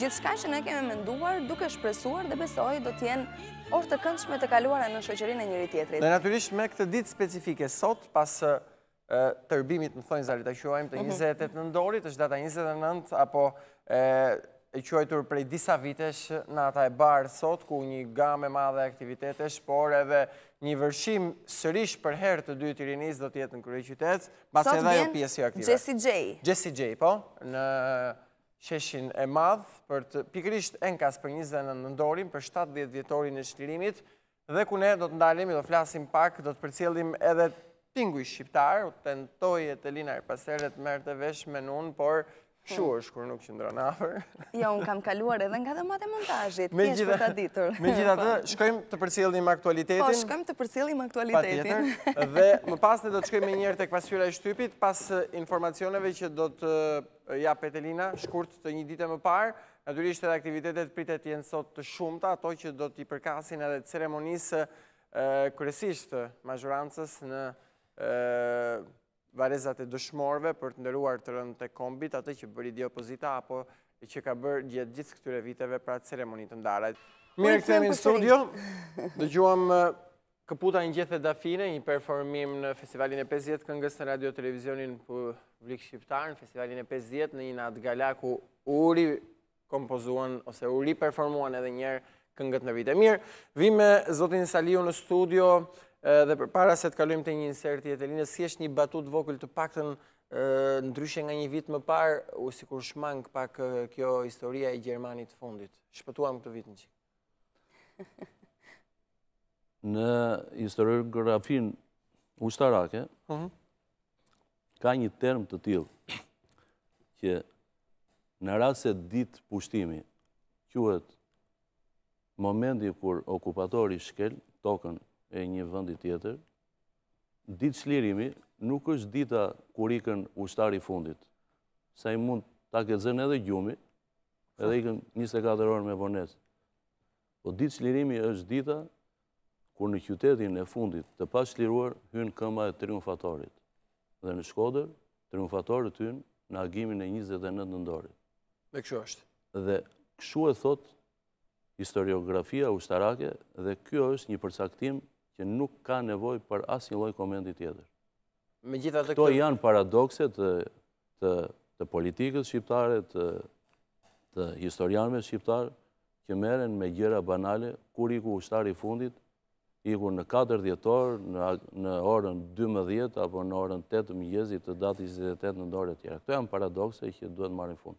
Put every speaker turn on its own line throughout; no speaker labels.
Gjithçka që ne kemi menduar, duke shpresuar dhe besoj do të jenë orë të këndshme të kaluara në shoqërinë e njëri-tjetrit.
Dhe natyrisht me këtë ditë specifike sot, pas tërbimit, me thonjëza ta quajmë të njëzet e tetë nëntorit, është data njëzet e nëntë apo e quajtur prej disa vitesh nata e bardhë sot, ku një gamë e madhe aktivitetesh, por edhe një vërshim sërish për herë të dytë i rinisë do të jetë në kryeqytet,
pase dhe ajo pjesë jo aktive. Sot vjen Jessie J.
Jessie J, po, në sheshin e madh pikërisht enkas për 29 nëntorin për 70 vjetorin e çlirimit dhe ku ne do të ndalemi do flasim pak, do të përcjellim edhe tinguj shqiptarë, unë tentoj Etelina por s'merret vesh me nunë, por shumë, hmm, është kur nuk qëndron afër.
Ja, jo, unë kam kaluar edhe nga dhomat e montazhit, me gjitha, për të ditur.
Megjithatë, po. shkojmë të përcjellim aktualitetin. Po,
shkojmë të përcjellim aktualitetin.
Dhe më pas ne do të shkojmë menjëherë tek pasqyra e shtypit, pas informacioneve që do të Ja pra Etelina, shkurt të një dite më parë, natyrisht edhe aktivitetet pritet të jenë sot të shumta, ato që do t'i përkasin edhe ceremonisë kryesisht mazhorancës në varrezat e dëshmorëve për të nderuar të rënët e kombit, atë që bëri dje opozita, apo që ka bërë gjatë gjithë këtyre viteve pra ceremonitë të ndara. Mirë kthehemi në studio, dëgjuam Këputa një gjethe dafine, një performim në Festivalin e 50 të këngës në Radio Televizionin Publik Shqiptar, në Festivalin e 50 në një natë gala ku u rikompozuan ose u riperformuan edhe njëherë këngët në vite. Mirë, vijmë me zotin Saliu në studio dhe përpara se të kalojmë te një insert, Etelina, si është një batutë e vogël të paktën ndryshe nga një vit më parë, u sikur shmang pak kjo historia e gjermanit të fundit. Shpëtuam këtë vit një çikë.
Në historiografinë ushtarake, mhm. ka një term të tillë, që në rast se ditë pushtimi, quhet momenti kur okupatori shkel tokën e një vendi tjetër, ditë çlirimi nuk është dita kur ikën ushtari i fundit, se ai mund ta ketë zënë edhe gjumi, Edhe ikën 24 orë me vonesë. Po ditë çlirimi është dita kur në qytetin e fundit të paçliruar hyn këmba e triumfatorit. Dhe në Shkodër, triumfatorët hynë në agimin e 29 nëntorit.
Dhe kështu është.
Dhe kështu e thotë historiografia ushtarake dhe kjo është një përcaktim që nuk ka nevojë për asnjë lloj komenti tjetër. Këto janë paradokset të politikës shqiptare, të historianëve shqiptarë, që merren me gjëra banale, kur iku ushtari i fundit, iku në 4 dhjetor, në orën 12, apo në orën 8 të mëngjesit të datës 28 nëntor e të tjera. Këto janë paradokse që duhet të marrin fund.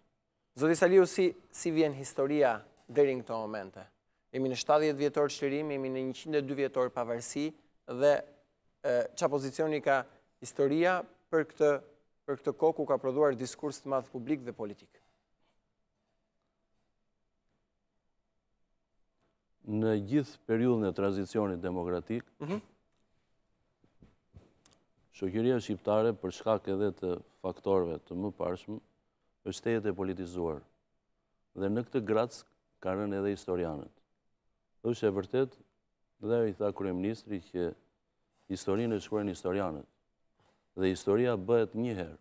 Zoti Saliu si vjen historia deri në këto momente? Jemi në 70 vjetor çlirim, jemi në 102 vjetor pavarësi dhe çfarë pozicioni ka historia për këtë kohë ku ka prodhuar diskurs të madh publik dhe politik?
në gjithë periudhën e tranzicionit demokratik, mhm. shoqëria shqiptare për shkak edhe të faktorëve të mëparshëm është tejet e politizuar. Dhe në këtë grackë kanë rënë edhe historianët. Është e vërtetë dhe e tha kryeministri që historinë e shkruajnë historianët. Dhe historia bëhet një herë.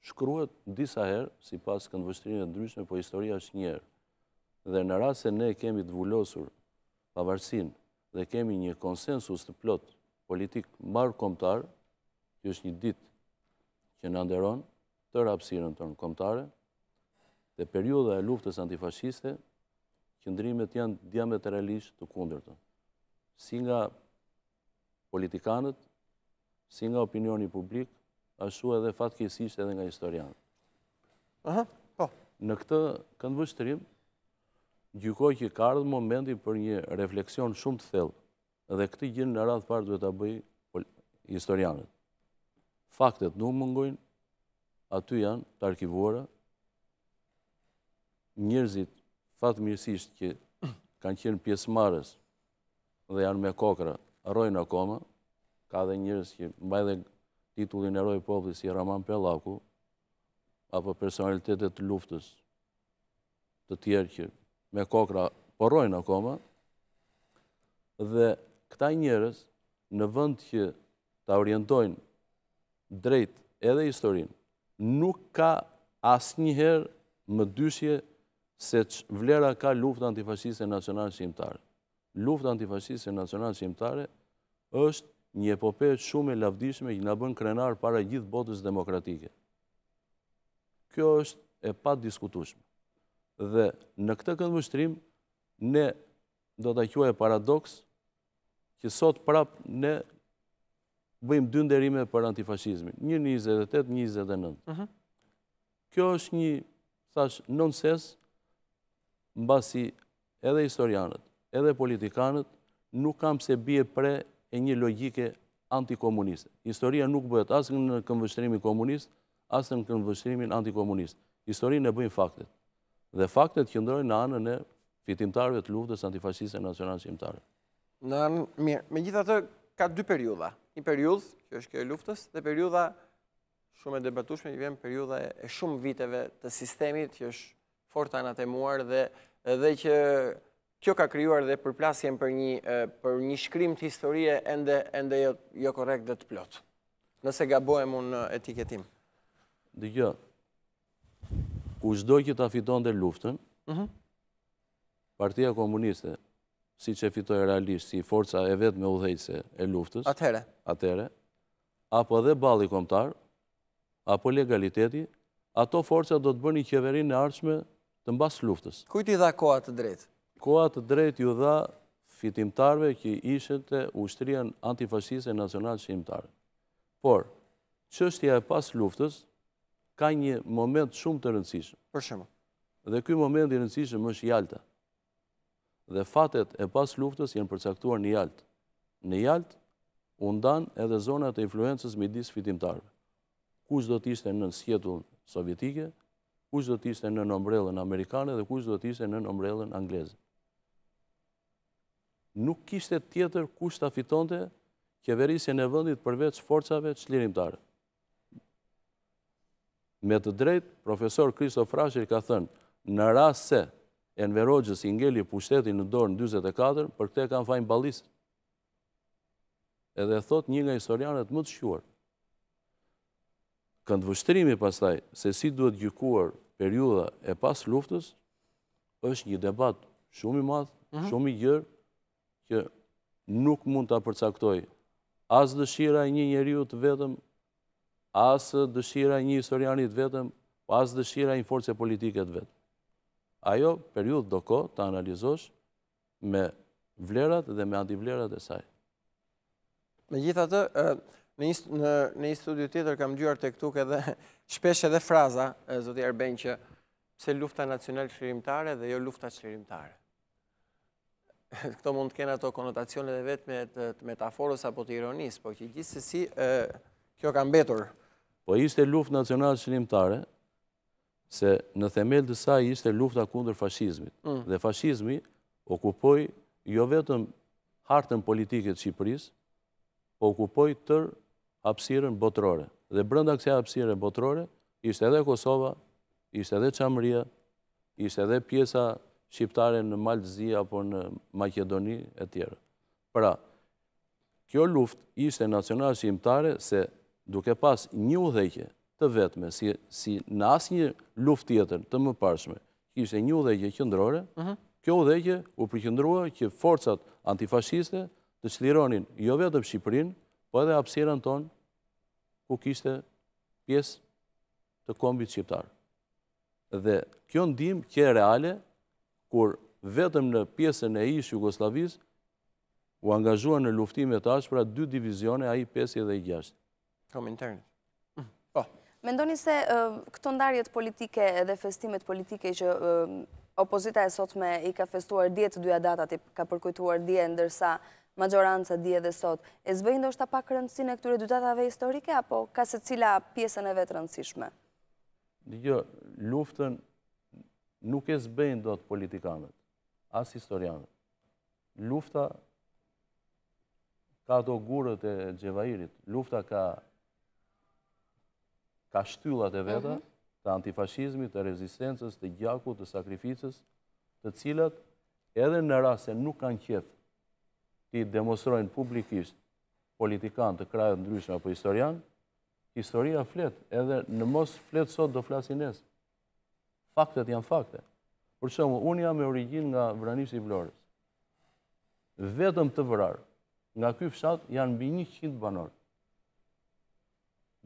Shkruhet disa herë, sipas këndvështrimeve të ndryshme, po historia është një herë. Dhe në rast se ne kemi të vulosur pavarësinë dhe kemi një konsensus të plotë politik mbarëkombëtar, që është një ditë që na nderon tërë hapësirën tonë kombëtare, te periudha e luftës antifashiste, qëndrimet janë diametralisht të kundërta. Si nga politikanët, si nga opinioni publik, ashtu edhe fatkeqësisht edhe nga historianët.
Aha, po.
Në këtë këndvështrim, gjykoj që ka ardhur momenti për një refleksion shumë të thellë, dhe këtë gjë në radhë të parë duhet ta bëjnë historianët. Faktet nuk mungojnë, aty janë të arkivuara, njerëzit fatmirësisht që kanë qenë pjesëmarrës dhe janë me kokrra, rrojnë akoma, ka dhe njerëz që mbajnë dhe titullin Hero i Popullit si Rahman Parllaku, apo personalitete të luftës të tjerë që me kokrra po rrojnë akoma, dhe këta njerëz në vend që ta orientojnë drejt edhe historinë, nuk ka asnjëherë mëdyshje Se ç'vlera ka lufta antifashiste nacionalçlirimtare. Lufta antifashiste nacionalçlirimtare është një epope shumë e lavdishme që na bën krenarë para gjithë botës demokratike. Kjo është e padiskutueshme. Dhe në këtë këndvështrim, ne do ta quaja paradoks që sot prapë ne bëjmë dy nderime për antifashizmin, një më 28, një më 29. Mhm. Kjo është një, thashë, nonsens, mbasi edhe historianët, edhe politikanët, nuk kanë pse bien pre e një logjike antikomuniste. Historia nuk bëhet as në këndvështrimin komunist, as në këndvështrimin antikomunist. Historinë e bëjnë faktet. Dhe faktet qëndrojnë në anën e fitimtarëve të luftës antifashiste
nacionalçlirimtare. Mirë, megjithatë ka dy periudha. Një periudhë, që është kjo e luftës, dhe periudha shumë e debatushme, vjen periudha e shumë viteve të sistemit, që është fort anatemuar dhe, dhe që kjo ka krijuar dhe përplasjen për një, për një shkrim të historie ende, ende jo, jo korekt dhe të plotë. Nëse gabohem unë në etiketim.
Dhe kjo, kushdo që ta fitonte luftën, mhm. Partia Komuniste, siç e fitoi realisht si forca e vetme udhëheqëse e luftës,
atëherë,
atëherë, apo edhe balli kombëtar, apo legaliteti, ato forca do të bënin qeverinë e ardhshme të mbas luftës.
Kujt i dha koha të drejtë?
Koha të drejtë iu dha fitimtarëve që ishte ushtria antifashiste nacional çlirimtare. Por, çështja e pas luftës ka një moment shumë të rëndësishëm.
Për shembull,
Dhe ky moment i rëndësishëm është Jalta. Dhe fatet e pas luftës janë përcaktuar në Jaltë. Në Jaltë u ndanë edhe zonat e influencës midis fitimtarëve. Kush do të ishte nën sqetullën sovjetike, kush do të ishte nën ombrellën amerikane dhe kush do të ishte nën ombrellën angleze. Nuk kishte tjetër kush ta fitonte qeverisjen e vendit përveç forcave çlirimtare. Me të drejtë, profesor Kristo Frashëri ka thënë, në rast se Enver Hoxhës i ngeli pushteti në dorë në 44, për këtë kanë fajin ballistët. Edhe e thotë një nga historianët më të shquar. Këndvështrimi pastaj, se si duhet gjykuar periudha e pas luftës, është një debat shumë i madhë, mhm. shumë i gjerë, që nuk mund ta përcaktojë as dëshira e një njeriu të vetëm, as dëshira e një historiani të vetëm, as dëshira e një force politike të vetëm. Ajo periudhë do kohë ta analizosh me vlerat dhe me antivlerat e saj.
Megjithatë, në një studio tjetër kam dëgjuar tek-tuk edhe shpesh edhe fraza, zoti Arben, që pse lufta nacional çlirimtare dhe jo lufta çlirimtare. Këto mund të kenë ato konotacionet e vetme të metaforës apo të ironisë, po që gjithsesi, kjo ka mbetur.
Po ishte luftë nacional çlirimtare, se në themel të saj ishte lufta kundër fashizmit. Mm. Dhe fashizmi okupoi jo vetëm hartën politike të Shqipërisë, po okupoi tërë hapësirën botërore. Dhe brenda kësaj hapësire botërore, Ishte edhe Kosova, ishte edhe Çamëria, ishte edhe pjesa shqiptare në Mal të Zi apo në Maqedoni e tjera. Pra, kjo luftë ishte nacional shqiptare se duke pas një udhëheqje të vetme, si në asnjë luftë tjetër të mëparshme, ishte një udhëheqje qendrore, mhm. kjo udhëheqje u përqendrua që forcat antifashiste të çlironin jo vetëm Shqipërinë, po edhe hapësirën tonë ku kishte pjesë të kombit shqiptar. Dhe kjo ndihmë qe reale, kur vetëm në pjesën e ish Jugosllavisë, u angazhuan në luftime të ashpra dy divizione, ai i 5 dhe i 6.
Kom intern.
Mm, po. Mendoni se këto ndarjet politike dhe festimet politike që opozita e sotme i ka festuar të dyja datat, i ka përkujtuar dje, ndërsa mazhoranca dje dhe sot, e zbehin ndoshta pak rëndësinë e këtyre dy datave historike, apo ka secila pjesën e vet të rëndësishme?
Dëgjo, luftën nuk e zbehin dot politikanët, as historianët. Lufta ka ato gurët e xhevahirit, lufta ka shtyllat e veta, mhm. të antifashizmit, të rezistencës, të gjakut, të sakrificës, të cilat edhe në rast se nuk kanë qejf t'i demonstrojnë publikisht politikanë të krahëve të ndryshme apo historianë, historia flet, edhe në mos flet sot do flasë nesër. Faktet janë fakte. Për shembull, unë jam me origjinë nga Vranishti i Vlorës. Vetëm të vrarë, nga ky fshat janë mbi 100 banorë.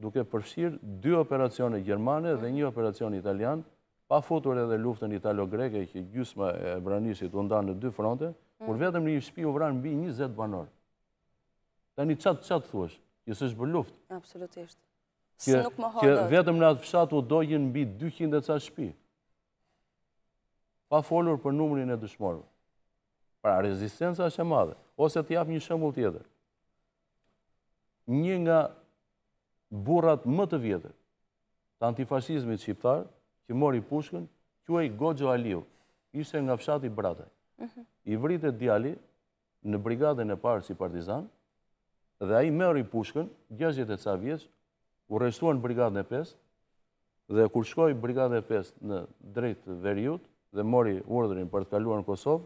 duke përfshirë dy operacione gjermane dhe një operacion italian, pa futur edhe luftën italo-greke që gjysma e Vranishtit u ndanë në dy fronte, kur mm. vetëm në një shpi u vranë mbi 20 banorë. Tani ça të, ça të thuash, që s'është bërë luftë.
Absolutisht.
Si nuk më hodër. Që vetëm në atë fshat u dogjën mbi 200 e ca shpi. Pa folur për numrin e dëshmorëve. Pra, rezistenca është e madhe. Ose të jap një shembull tjetër. një nga burrat më të vjetër të antifashizmit shqiptar, që mori pushkën, quhej Goxho Aliu, ishte nga fshati Brataj. Mhm. I vritet djali në brigadën e parë si partizan, dhe ai mori pushkën, 60 e ca vjeç, u rreshtua në brigadën e 5, dhe kur shkoi brigada e 5 në drejtim veriut, dhe mori urdhërin për të kaluar në Kosovë,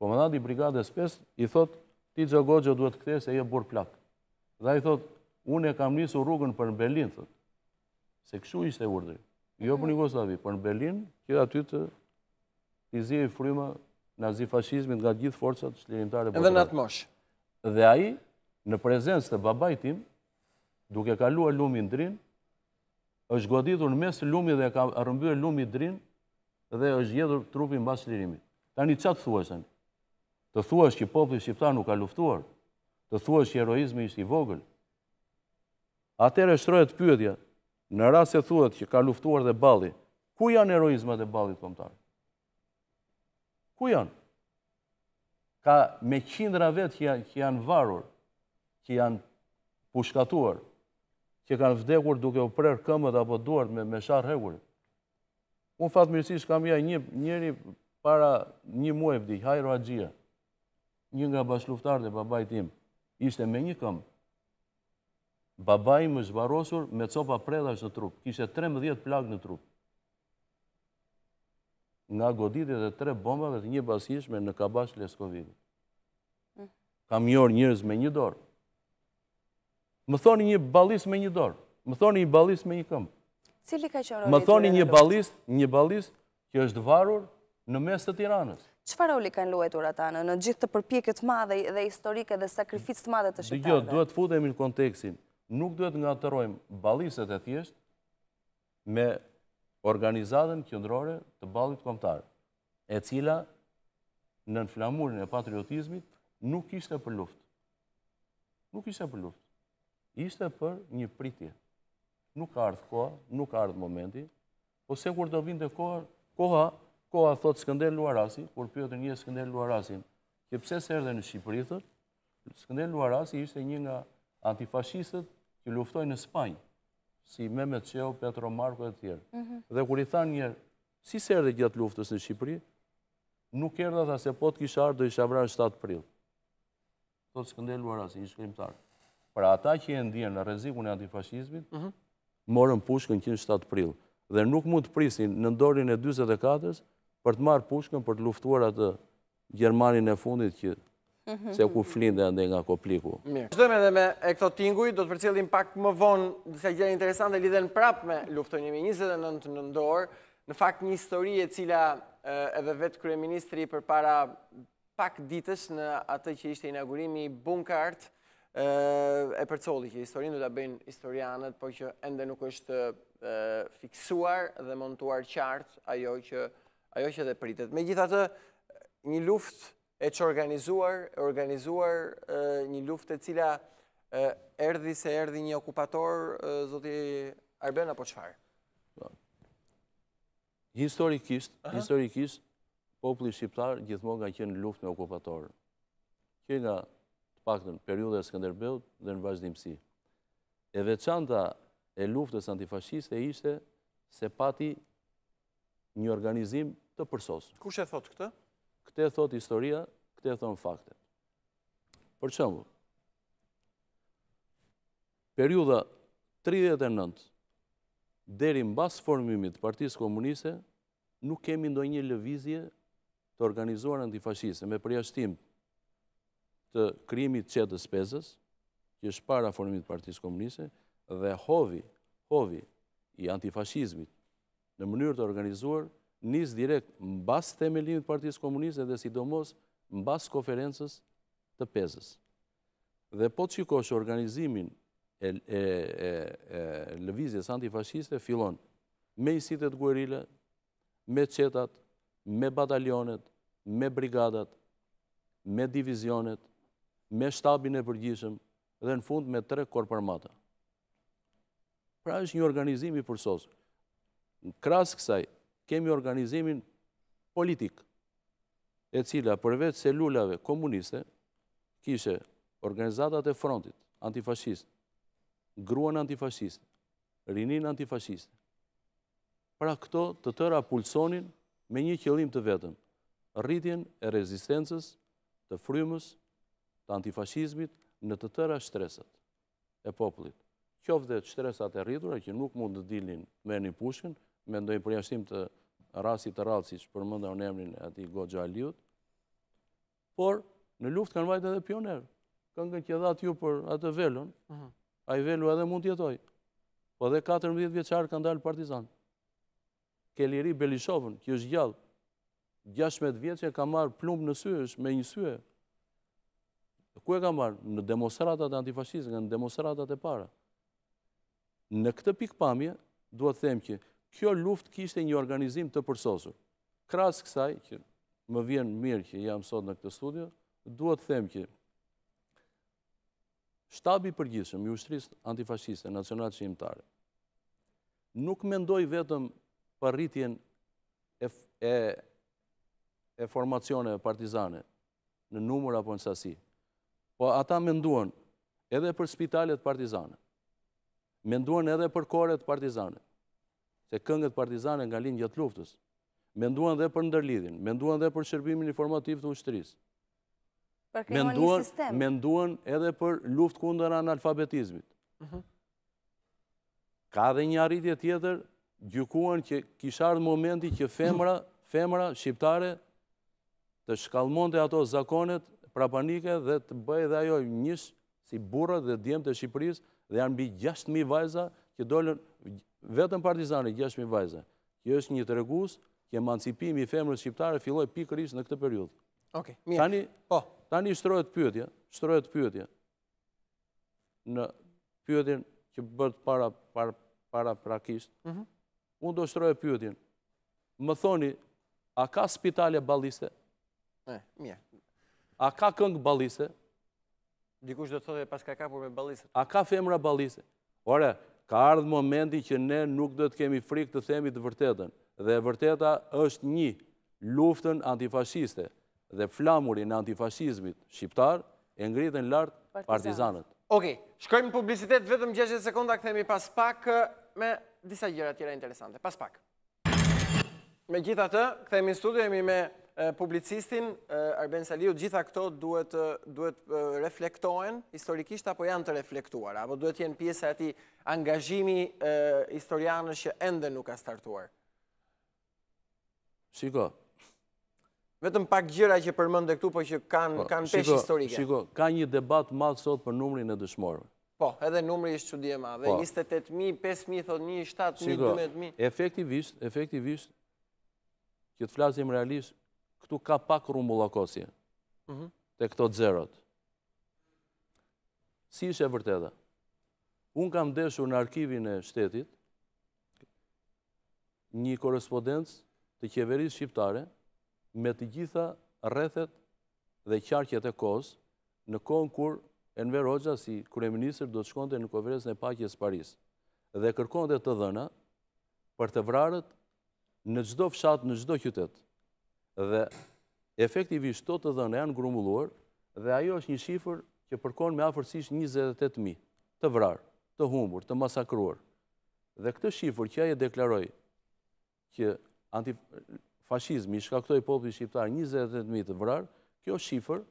Komandanti i Brigadës 5 i thotë, ti xha Goxho duhet të kthehesh se je burrë plak. Dhe ai thotë, unë e kam nisur rrugën për në Berlin, thotë. Se kështu ishte urdhri. Jo për në mhm. Jugosllavi, për në Berlin, që aty t'i zihej fryma nazifashizmit nga gjithë forcat çlirimtare.
Edhe në atë moshë.
Dhe ai, në prezencë të babait tim, duke kaluar lumin Drin, është goditur në mes të lumit dhe e ka rrëmbyer lumi Drin dhe është gjetur trupi mbas çlirimit. Tani ça të thuash tani? Të thuash që populli shqiptar nuk ka luftuar? Të thuash që heroizmi ishte i vogël? Atëherë shtrohet pyetja, në rast se thuhet që ka luftuar dhe Balli, ku janë heroizmat e Ballit kombëtar? Ku janë? Ka me qindra vetë që janë varur, që janë pushkatuar, që kanë vdekur duke u prerë këmbët apo duart me sharë hekuri. Unë fatmirësisht kam ja një njeri para një muaji vdiq, Hajro Haxhia, një nga bashkëluftarët e babait tim, ishte me një këmbë, Babai im është varrosur me copa predhash në trup, kishte trembëdhjetë plagë në trup nga goditjet e tre bombave të njëpasnjëshme në Kabash Leskovikut. Mm. Kam njohur njerëz me një dorë. Më thoni një ballist me një dorë. Më thoni një ballist me një këmbë.
Cili ka qenë
Më thoni një ballist, një ballist Që është varur në mes të Tiranës.
Çfarë roli kanë luajtur ata në në gjithë atë përpjekje të madhe dhe historike dhe sakrificë të madhe të shqiptarëve?
Dhe kjo, duhet të futemi në kontekstin, nuk duhet ngatërrojmë ballistët e thjeshtë me organizatën qendrore të Ballit Kombëtar, e cila nën flamurin e patriotizmit nuk ishte për luftë. Nuk ishte për luftë. Ishte për një pritje. Nuk ka ardhë koha, nuk ka ardhë momenti, Po se kur do vinte koha, koha, koha thotë Skënder Luarasi, kur pyetën një Skënder Luarasin, që pse s'erdhe në Shqipëri, thotë, Skënder Luarasi ishte një nga antifashistët që luftoi në Spanjë, si Mehmet Shehu, Petro Marko e të tjerë. Mhm. Dhe kur i thanë njëherë, si s'erdhe gjatë luftës në Shqipëri, nuk erdha tha se po të kisha ardhë do isha vrarë në 7 prill. thotë Skënder Luarasi, një shkrimtar. Pra ata që e ndjenë rrezikun e antifashizmit, mhm. morën pushkën që në 7 prill dhe nuk mund të prisnin nëntorin e 44-ës për të marrë pushkën për të luftuar atë gjermanin e fundit që mhm. seku flinte andej nga Kopliku.
Mirë. Vazhdojmë edhe me këto tinguj, do të përcjellim pak më vonë, disa gjëra interesante lidhen prapë me luftën jemi 29 nëntor, në fakt një histori e cila edhe vetë kryeministri përpara pak ditësh në atë që ishte inaugurimi i Bunkart e përcolli që historinë do ta bëjnë historianët, por që ende nuk është fiksuar dhe montuar qartë ajo që ajo që dhe pritet. Megjithatë një luftë e çorganizuar, e organizuar një luftë e cila erdhi se erdhi një okupator, zoti Arben, apo çfarë?
Historikisht, historikisht, populli shqiptar gjithmonë ka qenë në luftë me okupatorë. Që nga të paktën periudha e Skënderbeut dhe në vazhdimësi. E veçanta e luftës antifashiste ishte se pati një organizim të përsosur.
Kush e thotë këtë?
Këtë e thotë historia, këtë e thonë faktet. Për shembull, Periudha tridhjetë e nëntë deri mbas formimit të Partisë Komuniste nuk kemi ndonjë lëvizje të organizuar antifashiste, me përjashtim të krijimit të çetës Pezës, që është para formimit të Partisë Komuniste, dhe hovi, hovi i antifashizmit në mënyrë të organizuar, nis direkt mbas themelimit të Partisë Komuniste dhe sidomos mbas Konferencës të Pezës. Dhe po të shikosh organizimin e lëvizjes antifashiste, fillon me njësitet guerile, me çetat, me batalionet, me brigadat, me divizionet, me shtabin e përgjithshëm, dhe në fund me tre korparmata. Pra është një organizim i përsosur. Krahas kësaj, kemi organizimin politik, e cila përveç celulave komuniste, kishe organizatat e frontit antifashist, gruan antifashiste, rininë antifashiste. Pra këto të tëra pulsonin me një qëllim të vetëm, rritjen e rezistencës të frymës të antifashizmit në të tëra shtresat. e popullit. Qoftë dhe shtresat e rritura që nuk mund të dilin të merrnin pushkën, me ndonjë përjashtim të rastit të rrallë, siç përmenda unë emrin e atij Goxha Aliut, por në luftë kanë vajtë edhe pionerë. Kanë kënë që edhe atë ju për atë velën, mhm. ai Velo edhe mund të jetojë. Po dhe 14 vjeçarë kanë dalë partizanë. Ke Liri Belishovën, që është gjallë. Gjashtëmbëdhjetë vjeçe ka marrë plumb në sy, është me një sy. Ku e ka marrë? Në demonstratat e antifashizmit, në demonstratat e para. Në këtë pikëpamje, duhet të them që kjo luftë kishte një organizim të përsosur. Krahas kësaj, që më vjen mirë që jam sot në këtë studio, duhet të them që Shtabi i përgjithshëm i ushtrisë antifashiste nacionalçlirimtare nuk mendoi vetëm për rritjen e e e formacioneve partizane në numër apo në sasi. Po ata menduan edhe për spitalet partizane. Menduan edhe për koret partizane. Se këngët partizane kanë lind gjatë luftës. Menduan edhe për ndërlidhjen, menduan edhe për shërbimin informativ të ushtrisë. Menduan edhe për luftë kundër analfabetizmit. Mhm. Ka edhe një arritje tjetër, gjykuan që kishte ardhë momenti që femra, femra shqiptare të shkallmonte ato zakonet prapanike dhe të bëhej dhe ajo njësh si burrat dhe djemtë e Shqipërisë dhe janë mbi 6.000 vajza që dolën vetëm partizane 6.000 vajza. Ky është një tregus që emancipimi i femrës shqiptare filloi pikërisht në këtë periudhë.
Ok, mirë. Tani,
po. Tani shtrohet pyetja, shtrohet pyetja. Në pyetjen që bëtë para para paraprakisht. Ëh. Mhm. Unë do shtroj pyetjen. Më thoni, a ka spitale balliste?
Ëh, mirë.
A ka këngë balliste?
Dikush do të thotë e paska kapur me balliste.
A ka femra balliste? Ore, ka ardhë momenti që ne nuk duhet të kemi frikë të themi të vërtetën. Dhe e vërteta është një: luftën antifashiste dhe flamurin e antifashizmit shqiptar e ngritën lart partizanët.
Ok, shkojmë publicitet vetëm 60 sekonda, kthehemi pas pak me disa gjëra të tjera interesante. Pas pak. Megjithatë, kthehemi në studio, jemi me publicistin Arben Saliu, të gjitha këto duhet reflektohen historikisht apo janë të reflektuara, apo duhet të jenë pjesë e atij angazhimi historianësh që ende nuk ka startuar?
Shiko.
Vetëm pak gjëra që përmende këtu, po që kanë po, peshë historike.
Shiko, ka një debat i madh sot për numrin e dëshmorëve.
Po, edhe numri është çudi e madhe. Dhe 28.000, 5.000, thotë 1, 7.000, 12.000.
Efektivisht, efektivisht, që të flasim realisht, këtu ka pak rrumbullakosje mhm. te këto zerot. Si është e vërteta? Unë kam ndeshur në arkivin e shtetit një korrespondencë të qeverisë shqiptare me të gjitha rrethet dhe qarqet e kohës, në kohën kur Enver Hoxha si kryeministër do të shkonte në konferencën e paqes së Parisit dhe kërkonte të dhëna për të vrarët në çdo fshat, në çdo qytet. Dhe efektivisht këto të dhëna janë grumbulluar dhe ajo është një shifër që përkon me afërsisht 28.000 të vrarë, të humbur, të masakruar. Dhe këtë shifër që ai e deklaroi që antifashizmi i shkaktoi popullit shqiptar 28.000 të vrarë, kjo shifër,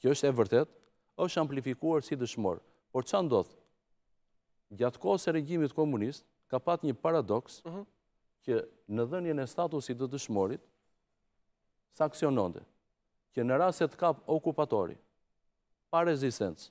që është e vërtetë, është amplifikuar si dëshmorë. Por ça ndodh? Gjatë kohës së regjimit komunist, ka pat një paradoks mhm. që në dhënien e statusit të dëshmorit, sanksiononte, që në rast se të kap okupatori, pa rezistencë,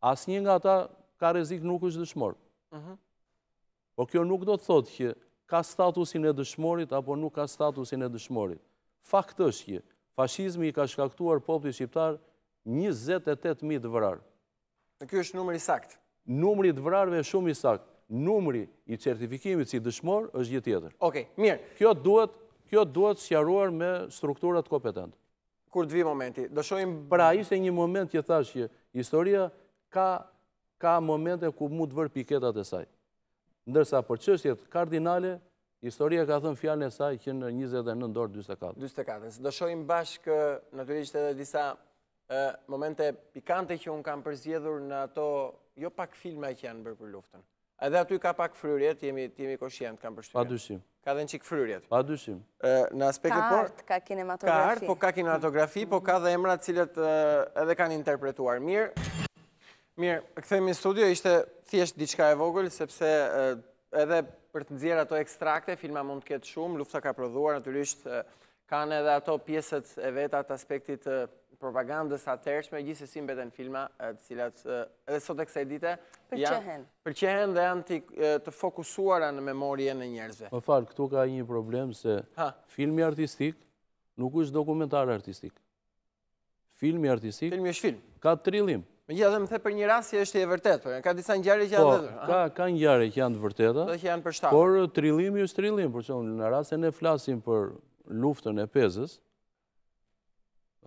asnjë nga ata ka rrezik nuk është dëshmor. Mhm. Po kjo nuk do të thotë që ka statusin e dëshmorit, apo nuk ka statusin e dëshmorit. Fakt është që fashizmi i ka shkaktuar popullit shqiptar 28.000 të vrarë.
Dhe ky është numër i
saktë? Numri i të vrarëve është shumë i saktë. Numri i certifikimit si dëshmor është gjë tjetër.
Oke, mirë.
Kjo duhet sqaruar me strukturat kompetente.
Kur të vijë momenti, do shohim...
Pra, ishte një moment që thashë që historia ka momente ku mund të vërë piketat e saj. Ndërsa, për çështjet kardinale, historia ka thënë fjalën e saj që në 29 nëntor 44.
44. Do shohim bashkë, natyrisht edhe disa momente pikante që unë kam përzgjedhur në ato, jo pak filma që janë bërë për luftën. Edhe aty ka pak fryrje, të jemi të jemi koshientë,
kam përshtypjen. Padyshim.
Ka dhe një çik fryrje.
Padyshim. Ë
në aspektin
po. Ka art, ka kinematografi. Ka
art, po ka kinematografi, po ka dhe emra të cilët edhe kanë interpretuar mirë. Mirë, kthehemi në studio, ishte thjesht diçka e vogël sepse edhe për të nxjerrë ato ekstrakte, filma mund të ketë shumë, lufta ka prodhuar natyrisht Kanë edhe ato pjesët e veta të aspektit të propagandës atëhershme, gjithsesi mbeten filma, të cilat edhe sot e kësaj dite, pëlqehen. Pëlqehen dhe janë të fokusuara në memorien e njerëzve.
Më fal, këtu ka një problem se filmi artistik nuk është dokumentar artistik. Filmi artistik.
Filmi është film.
Ka trillim.
Megjithatë dhe më the për një rast që është e vërtetë, por, ka disa ngjarje që janë po,
dhe ka, ka ngjarje që janë të vërteta,
dhe që janë përshtatë.
Por trillimi është trillim, për shembull në rast se ne flasim për luftën e Pezës,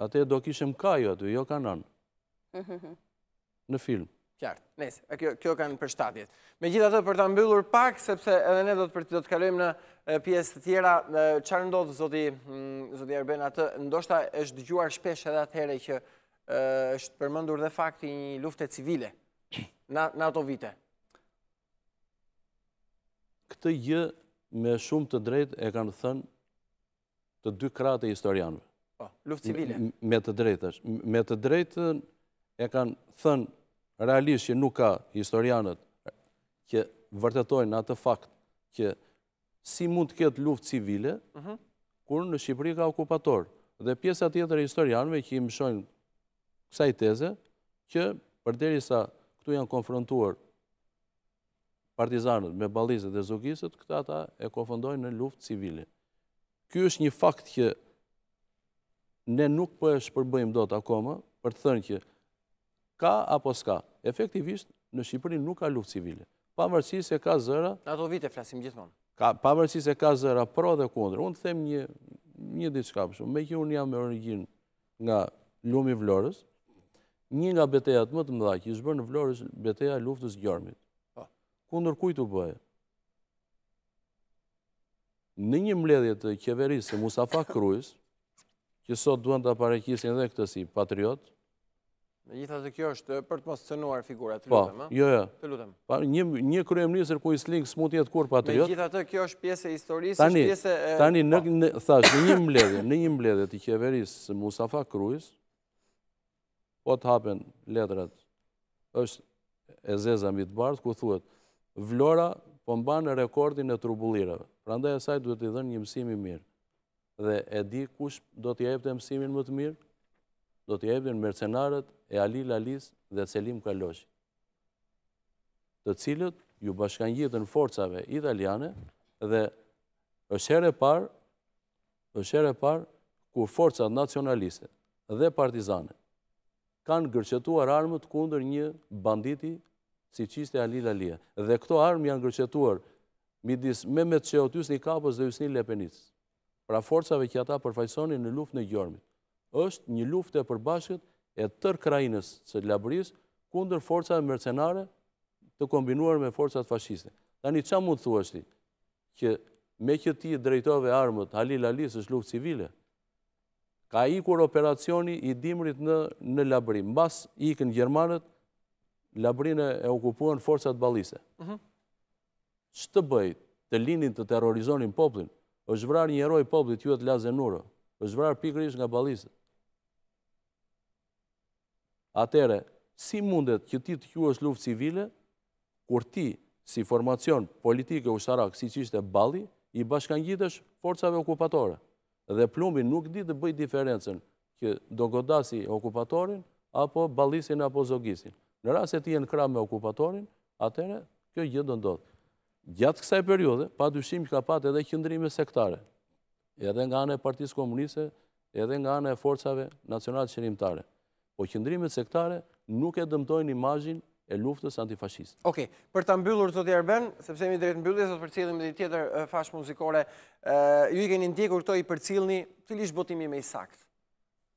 atë do kishim Kajo aty, jo Kanan. në film.
Qartë, nejse, e kjo, kjo kanë përshtatjet. Megjithatë për ta mbyllur pak, sepse edhe ne do të, do të kalojmë në pjesë të tjera, çfarë ndodh, zoti, mm, zoti Arben, atë, ndoshta është dëgjuar shpesh edhe atëhere që është përmendur dhe fakti i një lufte civile në, në ato vite.
Këtë gjë me shumë të drejtë e kanë thënë të dy krahët e historianëve.
Po, luftë civile.
Me të drejtë është. Me të drejtë e kanë thënë realisht që nuk ka historianët që vërtetojnë atë fakt që si mund të ketë luftë civile, mhm. kur në Shqipëri ka okupator. Dhe pjesa tjetër e historianëve që i mëshojnë kësaj teze, që përderisa këtu janë konfrontuar partizanët me ballistët dhe zogistët, këtë ata e konfondojnë në luftë civile. Ky është një fakt që ne nuk po e shpërbëjmë dot akoma, për të thënë që ka apo s'ka. Efektivisht, në Shqipëri nuk ka luftë civile. Pavarësisht se ka zëra...
Në ato vite flasim gjithmonë.
Ka, pavarësisht se ka zëra pro dhe kundër. Unë të them një, një diçka për shembull. Meqë unë jam me origjinë nga lumi i Vlorës, një nga betejat më të mëdha që është bërë në Vlorës, beteja e luftës së Gjormit. Po. Kundër kujt u bë? Në një mbledhje të qeverisë së Mustafa Krujës, që sot duan ta paraqisin edhe këtë si patriot,
Megjithatë kjo është për të mos cënuar figurat, të,
po,
lutem, a?
Jo, jo.
Të lutem.
Pa, një, një kryeministër kuisling s'mund të jetë kurrë patriot.
Megjithatë kjo është pjesë e historisë, tani, është pjesë e...
Tani, në, po. në, thash, në një mbledhje, në një mbledhje të qeverisë së Mustafa Krujës, po të hapen letrat, është e zeza mbi të bardhë, ku thuhet, Vlora po mban rekordin e turbullirave. Prandaj asaj duhet i dhenë një mësim i mirë. Dhe e di kush do t'ia jepte mësimin më të mirë? Do t'ia jepnin mercenarët e Halil Alisë dhe Selim Kaloshi, të cilët iu bashkangjitën forcave italiane dhe është hera e parë, është hera e parë kur forcat nacionaliste dhe partizane kanë gërshetuar armët kundër një banditi siç ishte Halil Alia. Dhe këto armë janë gërshetuar midis Mehmet Shehut, Hysni Kapos dhe Hysni Lepenicës. Pra forcave që ata përfaqësonin në luftën e Gjormit. Është një luftë e përbashkët e tërë krahinës së Labërisë kundër forcave mercenare të kombinuar me forcat fashiste. Tani ça mund të thuash ti? Që meqë ti i drejtove armët Halil Alisë është luftë civile, Ka ikur operacioni i dimrit në në Labëri. Mbasi ikën gjermanët, Labërinë e okupuan forcat balliste. Mhm. Ç'të bëj? T'i linin të terrorizonin popullin. Është vrarë një hero i popullit, quhet Laze Nuro. Është vrarë pikërisht nga ballistët. Atëherë, si mundet që ti ta quash luftë civile, kur ti, si formacion politik e ushtarak, siç ishte Balli, i bashkangjitesh forcave okupatore? Dhe plumbi nuk di të bëjë diferencën kë do godasi okupatorin apo ballistin apo zogistin. Në rast se ti je në krah me okupatorin, atëherë kjo gjë do ndodhë. Gjatë kësaj periudhe, padyshim që ka pasë edhe qëndrime sektare. edhe nga ana e Partisë Komuniste, edhe nga ana e forcave nacionalçlirimtare. Po qëndrimet sektare nuk e dëmtojnë imazhin e luftës antifashiste.
Ok, për ta mbyllur, zoti Arben, sepse jemi drejt mbylljes, do të përcjellim dhe tjetër fashë muzikore, ju i keni ndjekur këto, i përcilni, cili është botimi më i saktë.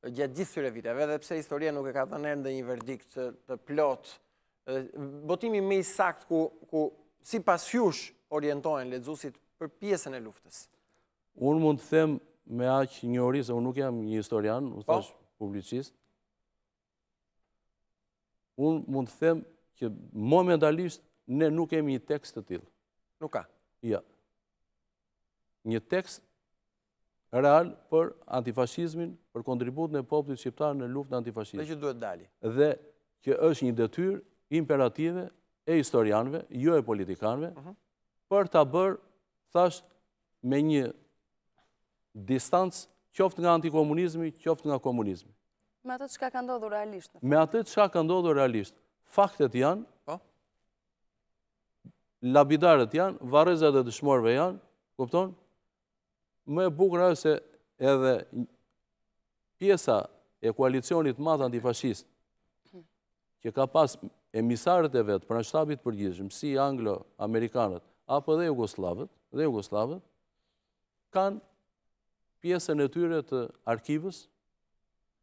gjatë gjithë këtyre viteve, edhe pse historia nuk e ka dhënë ende një verdikt të, të plotë. Botimi më i saktë ku ku sipas jush orientohen lexuesit për pjesën e luftës.
Unë mund të them me aq njohuri se unë nuk jam një historian, po, u thashë publicist. Unë mund të them që momentalisht ne nuk kemi një tekst të tillë.
Nuk ka.
Ja. Jo. Një tekst real për antifashizmin, për kontributin e popullit shqiptar në luftën antifashiste.
Dhe që duhet dali.
Dhe që është një detyrë imperative e historianëve, jo e politikanëve, mhm. për ta bërë, thashë, me një distancë qoftë nga antikomunizmi, qoftë nga komunizmi.
Me atë që ka ndodhur realisht?
Me atë që ka ndodhur realisht. Faktet janë, po. lapidarët janë, varrezat e dëshmorve janë, kupton, Më e bukura është se edhe pjesa e koalicionit të madh antifashist, që ka pas emisarët e vet, pranë shtabit të përgjithshëm, si anglo-amerikanët, apo dhe jugosllavët, dhe jugosllavët, kanë pjesën e tyre të arkivës,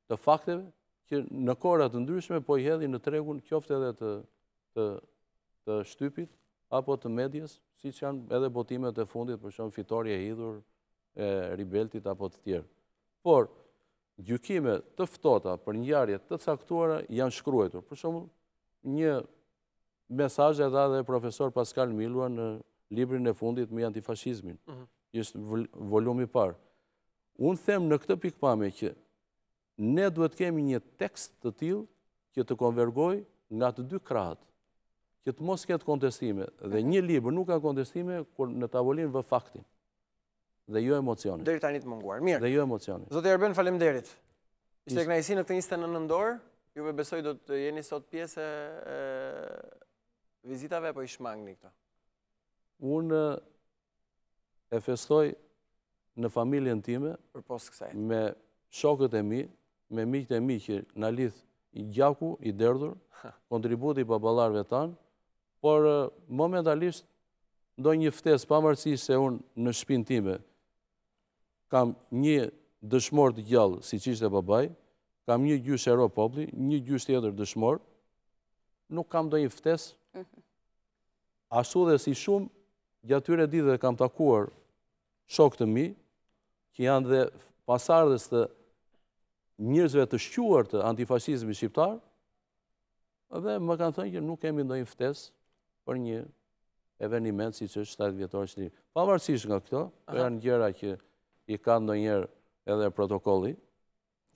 të fakteve, që në kohëra të ndryshme, po i hedhin në tregun, qoftë edhe të të të shtypit, apo të medias, siç janë edhe botimet e fundit, për shembull Fitorja e hidhur, e Hibbertit, apo të tjerë. Por, gjykime të ftohta për ngjarje të caktuara janë shkruajtur. Për shembull, një mesazh e dha dhe profesor Paskal Miloja në librin e fundit mbi antifashizmin. Mhm. Është volumi i parë. Unë them në këtë pikëpamje që Ne duhet të kemi një tekst të tillë që të konvergojë nga të dy krahët, që të mos ketë kontestime. Dhe mhm. një libër nuk ka kontestime kur në tavolinë vë faktin. Dhe jo emocionin.
Deri tani të munguar. Mirë.
Dhe jo
emocionin. Zoti Arben, faleminderit. Ishte kënaqësi në këtë 29 nëntor. Ju besoj do të jeni sot pjesë e vizitave apo i shmangni këto.
Unë e festoj në familjen time, me shokët e mi, me miqtë e mi që na lidh gjaku i derdhur, kontributi i baballarëve tanë, por momentalisht ndonjë ftesë, pavarësisht se unë në shpinë time kam një dëshmor të gjallë, siç ishte babai, kam një gjysh hero populli, një gjysh tjetër dëshmor, nuk kam ndonjë ftesë, mhm. Ashtu dhe si shumë, gjatë këtyre ditëve kam takuar shokë të mi, që janë dhe pasardhës të njerëzve të shquar të antifashizmit shqiptar, dhe më kanë thënë që nuk kemi ndonjë ftesë për një eveniment siç është 70 vjetori i çlirimit. Pavarësisht nga këto, janë gjëra që i ka ndonjëherë edhe protokolli,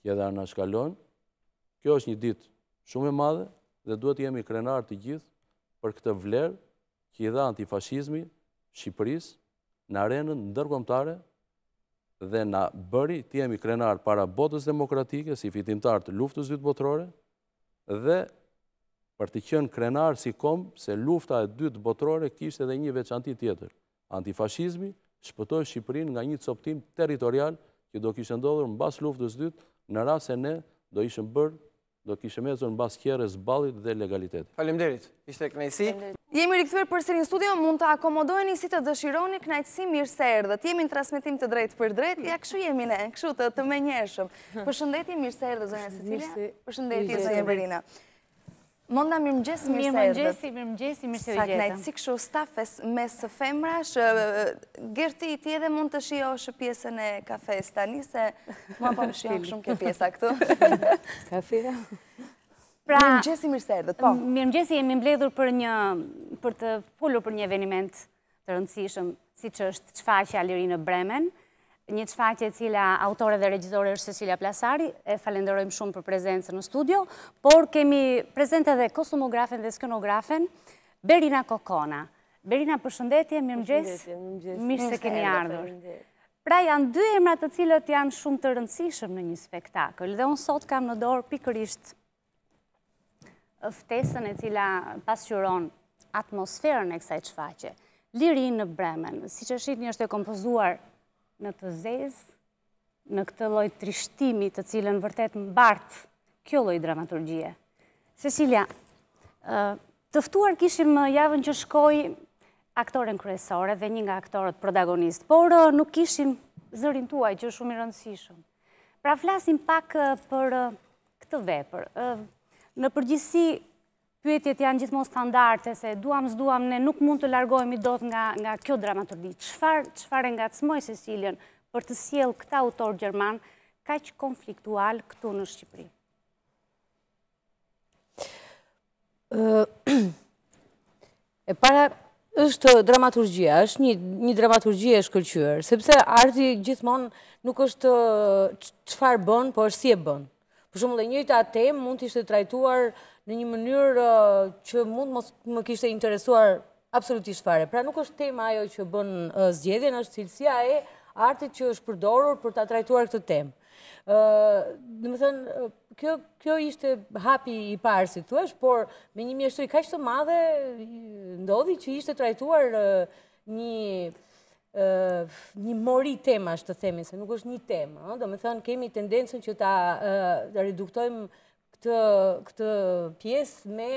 që edhe anashkallon. Kjo është një ditë shumë e madhe dhe duhet të jemi krenarë të gjithë për këtë vlerë që i dha antifashizmi Shqipërisë në arenën ndërkombëtare dhe na bëri të jemi krenarë para botës demokratike si fitimtarë të luftës së dytë botërore dhe për të qenë krenarë si komb se lufta e dytë botërore kishte edhe një veçanti tjetër. Antifashizmi shpëtoi Shqipërinë nga një copëtim territorial që do kishte ndodhur mbas luftës dytë në rast se ne do ishim bërë do kishim ecur mbas qerres ballit dhe
legalitetit. Faleminderit. Ishte kënaqësi.
Jemi rikthyer përsëri në studio, mund të akomodoheni si të dëshironi, kënaqësi, mirë se erdhët. Jemi në transmetim të drejtpërdrejtë, ja kështu jemi ne, kështu të të menjëhershëm. Përshëndetje, mirë se erdhët zonja Sesila. Përshëndetje zonja Berina. Monda, mirëmëngjes, mirë
se erdhët. Mirëmëngjesi, mirëmëngjesi, mirë se ju
gjetëm. Sa kënaqësi kështu staf mes femrash. Gerti, ti edhe mund të shijosh pjesën e kafes tani se mua po më shijon shumë kjo pjesa këtu.
Kafeja.
Pra, mirëmëngjesi, mirë se erdhët. Po.
Mirëmëngjesi, jemi mbledhur për një për të folur për një eveniment të rëndësishëm, siç është çfaqja Liri në Bremen, një çfaqje e cila autore dhe regjisore është Sesila Plasari, e falenderojmë shumë për prezencën në studio, por kemi prezente dhe kostumografen dhe skenografen, Berina Kokona. Berina, përshëndetje, mirëmëngjes, mirë se keni ardhur. Pra janë dy emra të cilët janë shumë të rëndësishëm në një spektakël, dhe unë sot kam në dorë pikërisht ftesën e cila pasqyron atmosferën e kësaj çfaqje. Liri në Bremen, siç e shikoni është e kompozuar në të zezë, në këtë lloj trishtimi të cilën vërtet mbart kjo lloj dramaturgjie. Sesila, të ftuar kishim javën që shkoi aktoren kryesore dhe një nga aktorët protagonistë, por nuk kishim zërin tuaj që është shumë i rëndësishëm. Pra flasim pak për këtë vepër. Në përgjithësi, pyetjet janë gjithmonë standarde, se duam, s'duam, ne nuk mund të largohemi dot nga kjo dramaturgi. Çfarë e ngacmoi Sesilën për të sjellë këtë autor gjerman, kaq konfliktual këtu në Shqipëri?
E para është dramaturgjia, është një, një dramaturgji e shkëlqyer, sepse arti gjithmonë nuk është çfarë bën, por është si e bën. Për shembull, e njëjta temë mund të ishte trajtuar në një mënyrë uh, që mund mos më kishte interesuar absolutisht fare. Pra nuk është tema ajo që bën uh, zgjedhjen, është cilësia e artit që është përdorur për ta trajtuar këtë temë. Ë, uh, domethënë Kjo, kjo ishte hapi i parë, si të thuash, por me një mjeshtëri kaq të madhe ndodhi që ishte trajtuar një një mori temash, të themi, se nuk është një temë. Domethënë, kemi tendencën që ta reduktojmë këtë pjesë me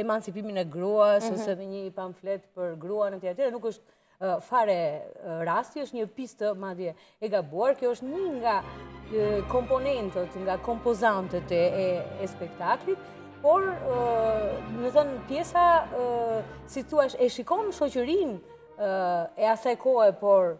emancipimin e gruas, ose mhm. me një pamflet për gruan e të tjera, nuk është Fare rasti është një pistë madje e gabuar, kjo është një nga komponentët, nga kompozantët e spektaklit, por domethënë pjesa, si të thuash, e shikon shoqërinë e asaj kohe, por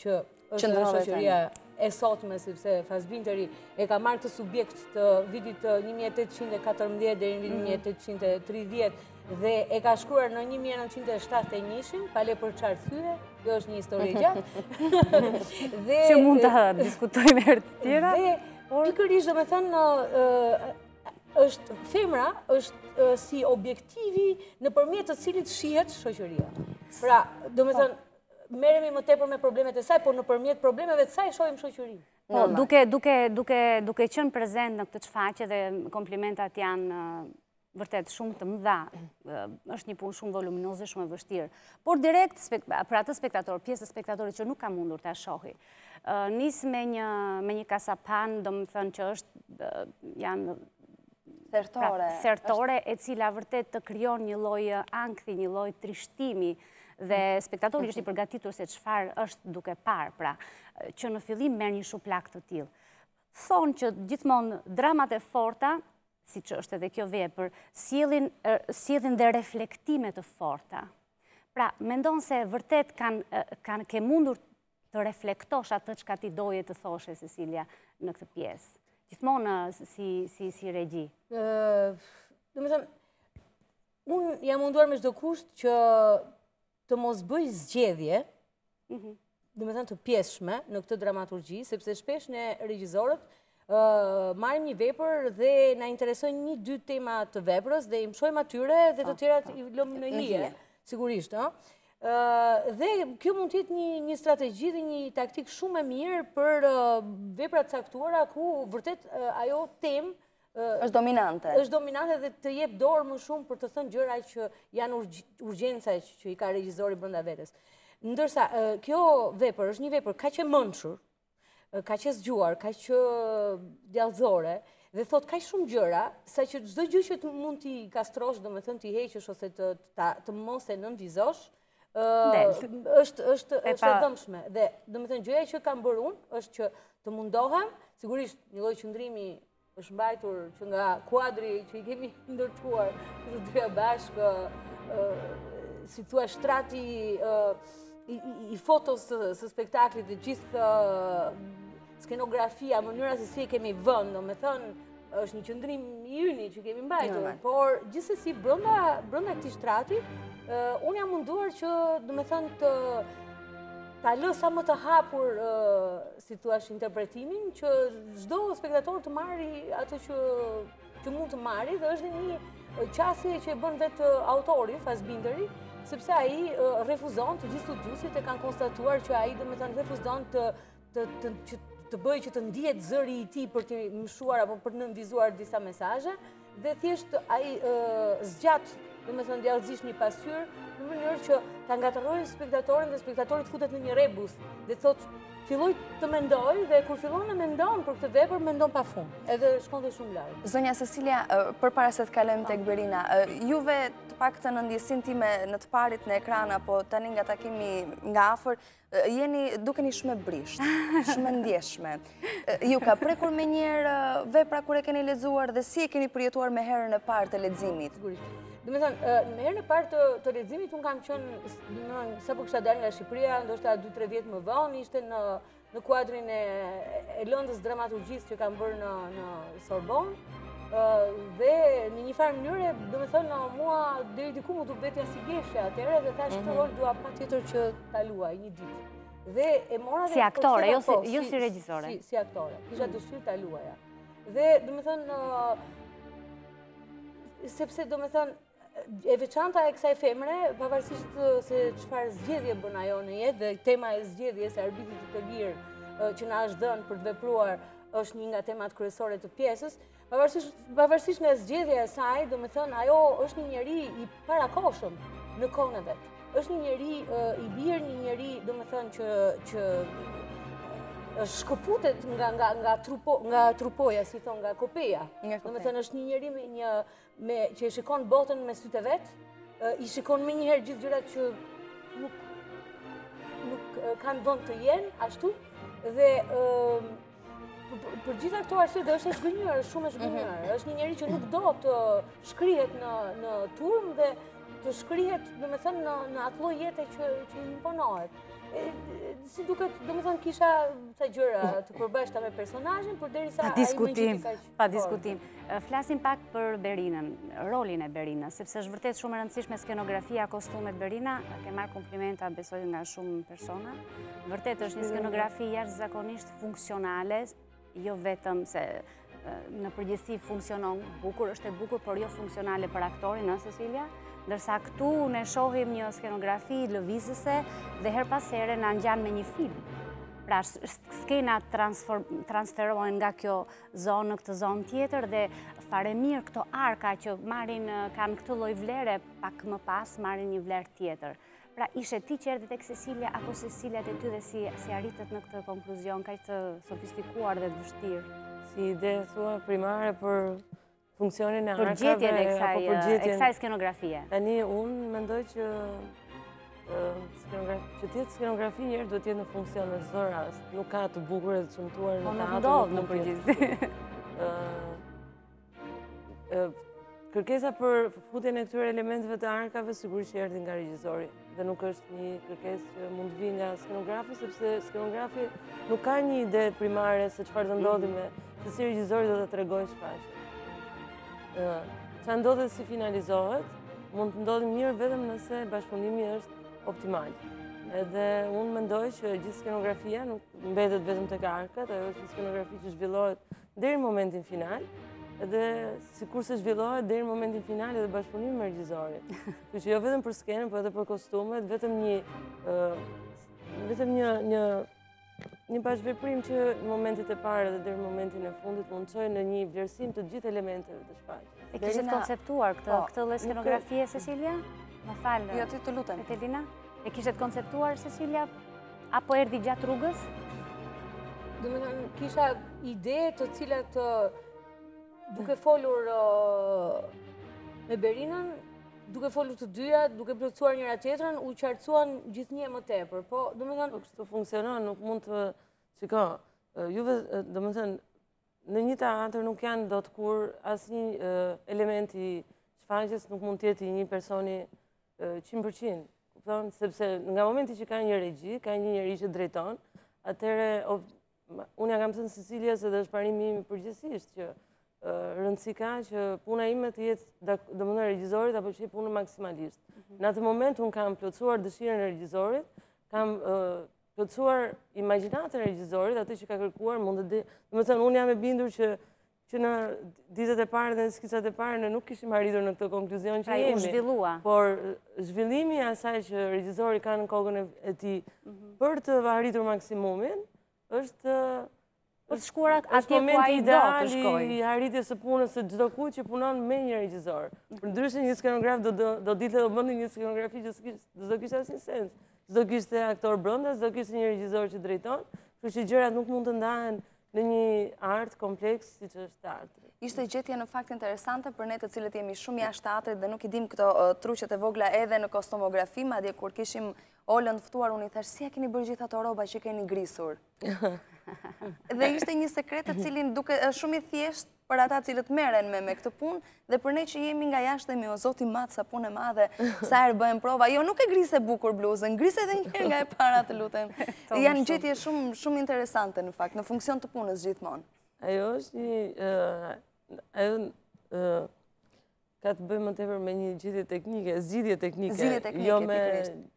që Qëndrove tani. Është shoqëria e sotme, sepse Fasbinderi e ka marrë këtë subjekt të vitit 1814 deri në vitin 1830, mhm. dhe e ka shkruar në 1971, pale për çfarë arsye, kjo është një histori e gjatë.
Që mund ta diskutojmë herë të tjera?
Dhe, pikërisht domethënë, është femra, është si objektivi nëpërmjet të cilit shihet shoqëria. Pra, po, domethënë, merremi më tepër me problemet e saj, por nëpërmjet problemeve të saj shohim shoqërinë.
Po, duke duke duke duke qenë prezent në këtë shfaqje dhe komplimentat janë vërtet shumë të mëdha. Është një punë shumë voluminoze, shumë e vështirë. Por direkt për atë spektator, pjesë të spektatorit që nuk ka mundur ta shohi. Nis me një me një kasapan, domethënë që është janë
sertore,
pra, sertore e cila vërtet të krijon një lloj ankthi, një lloj trishtimi. Dhe spektatori është i përgatitur se çfarë është duke parë, pra, që në fillim merr një shuplakë të tillë. Thonë që gjithmonë dramat e forta, siç është edhe kjo vepër, sjellin dhe reflektime të forta. Pra, mendon se vërtet kanë ke mundur të reflektosh atë çka ti doje të thoshe, Sesilja, në këtë pjesë. Gjithmonë si regji.
Domethënë, Unë jam munduar me çdo kusht që të mos bëj zgjedhje, mhm. domethënë të pjesshme në këtë dramaturgji, sepse shpesh ne regjizorët, marrim një vepër dhe na interesojnë një dy tema të veprës dhe i mëshojmë atyre dhe të tjerat po, po. i lëmë në një, sigurisht, no? Dhe kjo mund të jetë një strategji dhe një taktikë shumë e mirë për vepra të caktuara ku vërtet ajo temë
është dominante.
është dominante dhe të jep dorë më shumë për të thënë gjëra që janë urgjenca që i ka regjizori brenda vetes. Ndërsa, kjo vepër është një vepër kaq e mençur, kaq e zgjuar, kaq djallëzore, dhe thotë kaq shumë gjëra, saqë çdo gjë që mund t'i kastrosh, domethënë t'i heqësh ose të mos e nënvizosh, është është është e dëmshme dhe domethënë gjëja që kam bërë unë është që të mundohem, sigurisht një lloj qëndrimi është mbajtur që nga kuadri që i kemi ndërtuar të dyja bashkë si thua shtrati i fotos së spektaklit dhe gjithë Skenografia, mënyra se si e kemi vënë, domethënë, është një qëndrim i yni që kemi mbajtur, por gjithsesi brenda këtij shtrati, unë jam munduar që, domethënë, të ta lë sa më të hapur, si të thuash interpretimin, që çdo spektator të marri atë që që mund të marri, dhe është një qasje që e bën vetë autori, Fassbinderi, sepse ai refuzon, të gjithë studiuesit e kanë konstatuar që ai, domethënë, refuzon të të bëjë që të ndihet zëri i tij për të mëshuar apo për të nënvizuar disa mesazhe dhe thjesht ai zgjat, domethënë, djallëzisht një pasqyrë, në mënyrë që ta ngatërrojë spektatorin dhe spektatori të futet në një rebus, dhe thotë, fillojë të mendojë dhe kur fillon e mendon për këtë vepër, mendon pafund, edhe shkon dhe shumë larg.
Zonja Sesilja, përpara se të kalojmë tek Berina, juve të paktën në ndjesinë time në të parit në ekran, apo tani nga takimi nga afër, Jeni, dukeni shumë e brishtë, shumë e ndjeshme. Ju ka prekur menjëherë vepra kur e keni lexuar dhe si e keni përjetuar me herën e partë të ledzimit?
Sigurisht. Domethënë, me herën e parë të leximit, unë kam qenë, sapo kisha dalë nga Shqipëria, ndoshta 2-3 vjet më vonë, ishte në kuadrin e lëndës së dramaturgjisë që kam bërë në Sorbonë, dhe në një farë mënyre, domethënë, mua deri diku m'u duk vetja si Gjeshe atëherë, dhe thashë këtë mhm. rol dua patjetër që ta luaj një ditë. Dhe e mora
dhe... Si aktore, jo, po, jo si regjisore.
Si, si aktore. Kisha dëshirë ta luaja. Dhe, domethënë, sepse, domethënë, e veçanta e kësaj femre, pavarësisht se çfarë zgjedhje bën ajo në jetë, dhe tema e zgjedhjes, e arbitrit të lirë që na është dhënë për të vepruar, është një nga temat kryesore të pjesës, Pavarësisht nga zgjedhja e saj, domethënë, ajo është një njeri i parakohshëm në kohën e vet. është një njeri i birë, një njeri, domethënë, që shkëputet nga trupoja, si thonë, nga kopeja. Domethënë, është një njeri që i shikon botën me sytë e vet, i shikon menjëherë gjithë gjërat që nuk kanë vend të jenë, ashtu, dhe Për gjitha këto arsye dhe është e zhgënjyer, shumë e mhm. zhgënjyer. Është një njeri që nuk do të shkrihet në në turm dhe të shkrihet, domethënë në në atë lloj jete që që i imponohet. Si duket, domethënë kisha ca gjëra të përbashkëta me personazhin, përderisa...
Pa diskutim Pa diskutim. Flasim pak për Berinën, rolin e Berinës, sepse është vërtet shumë e rëndësishme skenografia, kostumet Berina, ke marrë komplimenta, besoj nga shumë persona. Vërtet është një skenografi jashtëzakonisht funksionale, jo vetëm se në përgjithësi funksionon bukur, është e bukur, por jo funksionale për aktorin, në Cecilia, ndërsa këtu ne shohim një skenografi lëvizëse dhe herë pas here na ngjan me një film. Pra, skena transferohen nga kjo skenografi, zonë në këtë zonë tjetër dhe fare mirë këto arka që marrin kanë këtë lloj vlere, pak më pas marrin një vlerë tjetër. Pra ishe ti që erdhe tek Cecilia apo Cecilia te ty dhe si, si arritët në këtë konkluzion, kaq të sofistikuar dhe të vështirë?
Si ide thua primare për funksionin e
arkave apo përgjetjen e kësaj skenografie.
Tani unë mendoj që që të jetë skenografi e mirë duhet të jetë në funksion në çdo rast, nuk ka të bukur e të shëmtuar
në teatër në përgjithësi.
Kërkesa për futjen e këtyre elementeve të arkave, sigurisht që erdhi nga regjizori. dhe nuk është një kërkesë që mund të vijë nga skenografi, sepse skenografi nuk ka një ide primare se çfarë do ndodhë me, se si regjizori do ta tregojë shfaqjen. Ça ndodh e si finalizohet, mund të ndodhë mirë vetëm nëse bashkëpunimi është optimal. Edhe unë mendoj që gjithë skenografia nuk mbetet vetëm tek arkat, ajo është një skenografi që zhvillohet Deri në momentin final, dhe sikurse zhvillohet deri në momentin final edhe bashkëpunimi me regjizorin. Kështu që jo vetëm për skenën, por edhe për kostumet, vetëm një vetëm një një një bashkëveprim që në momentet e para dhe deri në momentin e fundit mund të çojë në një vlerësim të gjithë elementeve të shfaqjes.
E kishe të konceptuar këtë lloj skenografie, Cecilia? Më fal,
jo,
Etelina? E kishte të konceptuar Cecilia? Apo erdhi gjatë rrugës?
Domethënë, kisha ide të cilat duke folur me Berinën, duke folur të dyja, duke plotësuar njëra-tjetrën, u qartësuan gjithnjë e më tepër. Po,
domethënë... Kështu funksionon, nuk mund të... Shiko, juve, domethënë, Në një teatër nuk e ndan dot kurrë, asnjë element i shfaqjes nuk mund të jetë i një personi 100%. Kupton? Sepse nga momenti që ka një regji, ka një njeri që drejton, atëherë, unë ia kam thënë Cecilias dhe është parimi im përgjithësisht që rëndësi ka që puna ime t'i jetë domethënë regjizorit apo t'i hyjë në punë maksimalisht. Mhm. Në atë moment unë kam plotësuar dëshirën e regjizorit, kam plotësuar imagjinatën e regjizorit, atë që ka kërkuar, mund të di, domethënë, unë jam e bindur që që në ditët e para dhe në skicat e para, ne nuk kishim arritur në këtë konkluzion që jemi.
Pra, u zhvillua.
Por, zhvillimi i asaj që regjizori ka në kokën e tij, mhm. për të arritur maksimumin, është
Për ta çuar atë atje ku ai do të shkojë.
Është momenti ideal i arritjes së punës së çdokujt që punon me një regjisor. Përndryshe një skenograf do do dilte do bënte një skenografi që s'do kishte asnjë sens. S'do kishte aktor brenda, s'do kishte një regjisor që drejton, kështu që gjërat nuk mund të ndahen në një art kompleks siç është teatri.
Ishte gjetje në fakt interesante për ne të cilët jemi shumë jashtë teatrit dhe nuk i dim këto truqet e vogla edhe në kostomografi, madje kur kishim Olën të ftuar unë i thashë si ia keni bërë gjithë ato rroba që keni grisur. Dhe ishte një sekret të cilin duket shumë i thjeshtë për ata të cilët merren me me këtë punë dhe për ne që jemi nga jashtë themi o zot i madh sa punë e madhe sa herë bëhen prova jo nuk e grise bukur bluzën grise dhe një herë nga e para të lutem janë gjetje shumë shumë interesante në fakt në funksion të punës gjithmonë
ajo është një ajo Ka të bëjë më tepër me një gjetje teknike, zgjidhje teknike.
Zgjidhje teknike,
jo me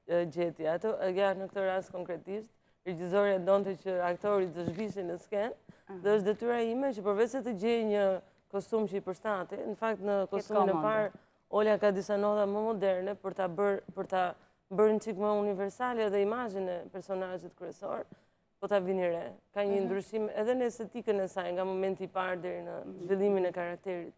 gjetje. Ato, ja, në këtë rast konkretisht, regjizorja donte që aktori të zhvishej në skenë, ah. dhe është detyra ime që përveçse të gjej një kostum që i përshtatet, në fakt në kostumin e parë, Ola ka disa nota më moderne për ta bërë, për ta bërë një çikë më universale dhe imazhin e personazhit kryesor, po ta vini re. Ka një mhm. ndryshim edhe në estetikën e saj nga momenti i parë deri në zhvillimin e karakterit.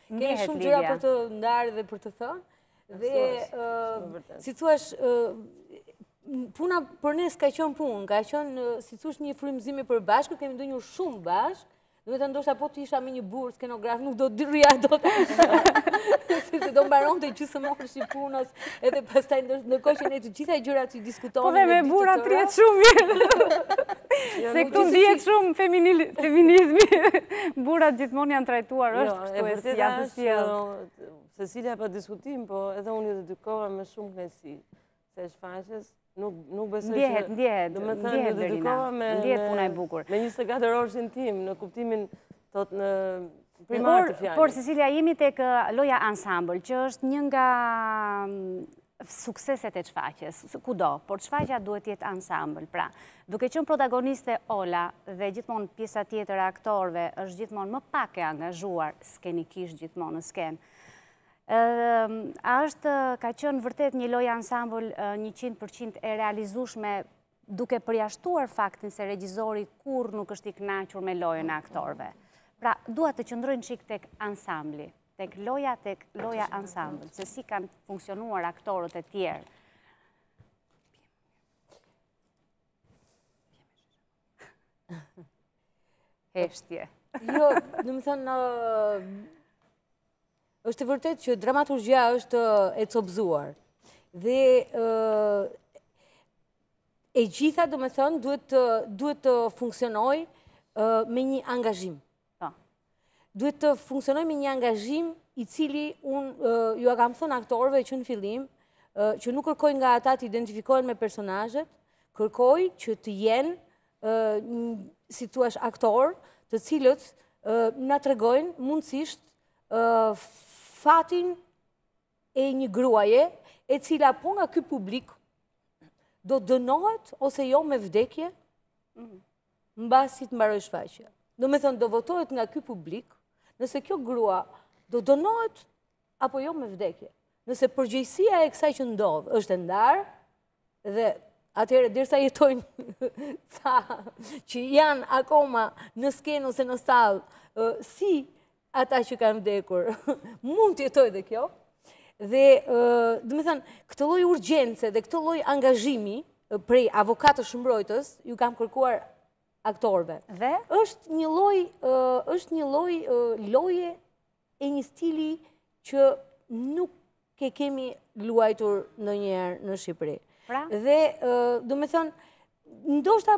Kemi shumë gjëra për të ndarë dhe për të thënë. Dhe, si thuash, puna për ne s'ka qënë punë, ka qënë, si thuash një frymëzim i përbashkët, kemi ndenjur shumë bashkë, domethënë ndoshta po të isha me një burrë, skenograf, nuk do të dija do të... Se do mbaronte gjysmëorëshi i punës, edhe pastaj ndërkohë që ne të gjitha gjërat
Po dhe me burrat rrihet shumë mirë. Jo, se këtu ndihet shumë feminizmi. Burrat gjithmonë janë trajtuar jo, është këtu e si janë të sjellë.
Jo, Cecilia pa diskutim, po edhe unë iu dedikova me shumë kënaqësi kësaj shfaqjes, nuk besoj që...
Ndjehet, ndjehet, ndjehet, Berina. Ndjehet puna e bukur.
Me 24 orëshin tim, në kuptimin e parë të fjalës.
Por, Cecilia, jemi tek loja ansambl, që është një nga sukseset e shfaqjes, kudo, por shfaqja duhet të jetë ansambl, pra, duke qënë protagoniste Ola dhe gjithmonë pjesa tjetër e aktorëve është gjithmonë më pak e angazhuar, skenikisht gjithmonë në skenë, a është ka qënë vërtet një lojë ansambl 100% e realizueshme duke përjashtuar faktin se regjizori kurrë nuk është i kënaqur me lojën e aktorëve. Pra, dua të qëndroj një çikë tek ansambli, tek loja, tek loja ansambl, se si kanë funksionuar aktorët e tjerë. Heshtje.
Jo, domethënë, është e vërtetë që dramaturgia është e copëzuar. Dhe e gjitha, domethënë, duhet të funksionojë me një angazhim. Po. Duhet të funksionojë me një angazhim i cili unë jua kam thënë aktorëve që në fillim, që nuk kërkoj nga ata të identifikohen me personazhet, kërkoj që të jenë si të thuash aktorë të cilët na tregojnë mundësisht fatin e një gruaje e cila po nga ky publik do dënohet ose jo me vdekje mhm. mbasi të mbarojë shfaqja. Domethënë, do votohet nga ky publik nëse kjo grua do dënohet apo jo me vdekje. Nëse përgjegjësia e kësaj që ndodh është e ndarë, Dhe atëherë, derisa jetojnë ca që janë akoma në skenë ose në sallë, si ata që kanë vdekur, mund të jetojë dhe kjo. Dhe, domethënë, këtë lloj urgjence dhe këtë lloj angazhimi prej avokatësh mbrojtës, ua kam kërkuar aktorëve.
Dhe?
është një lloj, është një lloj loje e një stili që nuk e kemi luajtur ndonjëherë në Shqipëri.
Pra?
Dhe, domethënë, ndoshta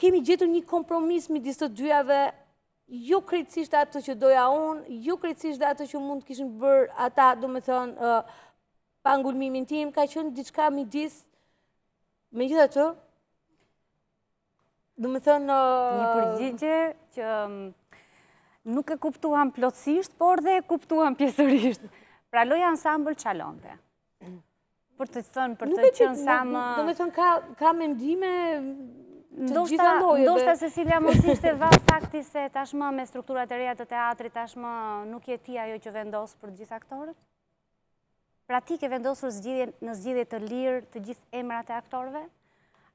kemi gjetur një kompromis midis të dyjave, jo krejtësisht atë që doja unë, jo krejtësisht atë që mund të kishin bërë ata, domethënë, pa ngulmimin tim, ka qenë diçka midis, megjithatë, Domethënë...
Një përgjigje që nuk e kuptuam plotësisht, por dhe e kuptuam pjesërisht. Pra loja ansambël çalonte. Për të thënë, për të qenë sa më...
Domethënë, ka mendime të gjitha llojeve.
Ndoshta Cecilia mos ishte vallë fakti se tashmë me strukturat e reja të teatrit, tashmë nuk je ti ajo që vendos për gjithë aktorët? Pra ti ke vendosur në zgjedhje të lirë të gjithë emrat e aktorve?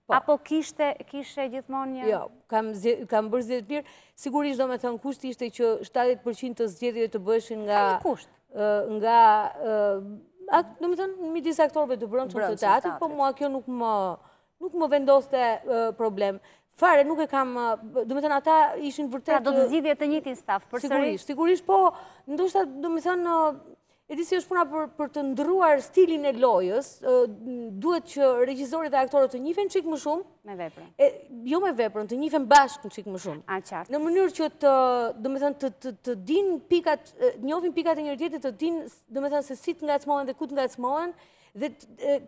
Po. Apo kishte, kishe gjithmonë një...
Jo, kam, kam bërë zgjedhje të lirë. Sigurisht domethënë, kusht ishte që 70% të zgjedhjeve të bëheshin nga...
Një kusht.
Nga... Domethënë, midis aktorëve të brendshëm të teatrit, po mua kjo nuk më Nuk më vendoste problem. Fare, nuk e kam... Domethënë, ata ishin vërtet...
Pra, do të zgjidhje të njëtin staf,
përsëri? Sigurisht, sigurisht, po, ndoshta, domethënë, e di si është puna për të ndërruar stilin e lojës, duhet që regjisori dhe aktorët të njifen çikë më shumë...
Me veprën.
Jo me veprën, të njifen bashkë një çikë më shumë.
A, qartë.
Në mënyrë që të, domethënë, të dinë pikat, të njofin pikat e njëri-tjetrit, të dinë, domethënë, se si të ngacmohen dhe ku të ngacmohen Dhe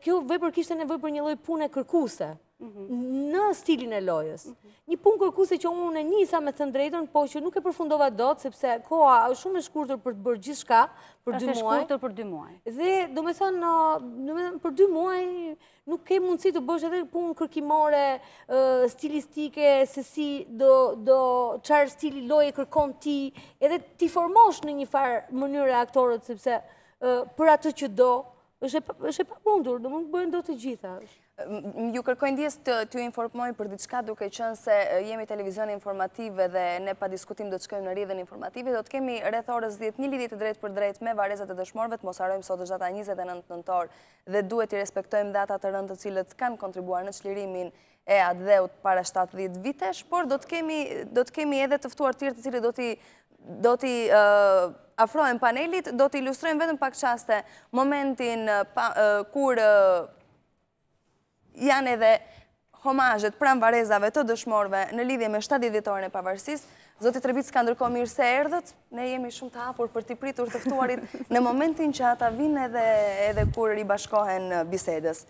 kjo vepër kishte nevojë për një lloj pune kërkuse në stilin e lojës. Një punë kërkuse që unë e nisa me thënë të drejtën, po që nuk e përfundova dot, sepse koha është shumë e shkurtër për të bërë gjithçka për dy muaj. Dhe, domethënë, për dy muaj, nuk ke mundësi të bësh edhe punë kërkimore, stilistike, se si do, çfarë stili loje e kërkon ti, edhe t'i formosh në njëfarë mënyre aktorët, sepse për atë që do, është e pamundur, nuk mund të bëhen dot të gjitha.
Ju kërkoj ndjesë t'ju informojmë për diçka duke qenë se jemi televizion informativ dhe ne padiskutim do të shkojmë në rrjedhën informative, do të kemi rreth orës 10 një lidhje të drejtpërdrejtë me varrezat e dëshmorëve të mos harrojmë sot është data 29 nëntor dhe duhet t'i respektojmë dhe ata të rënë të cilët kanë kontribuar në çlirimin e atdheut para shtatëdhjetë vitesh, por do të kemi, do të kemi edhe të ftuar tjerë të cilët do t'i do t'i afrohen panelit, do t'i ilustrojmë vetëm pak çaste momentin kur janë edhe homazhet pranë varrezave të dëshmorëve në lidhje me 70 vjetorin e pavarësisë. Zoti Trebicka, ndërkohë mirë se erdhët, ne jemi shumë të hapur për t'i pritur të ftuarit në momentin që ata vijnë edhe kur i bashkohen bisedës.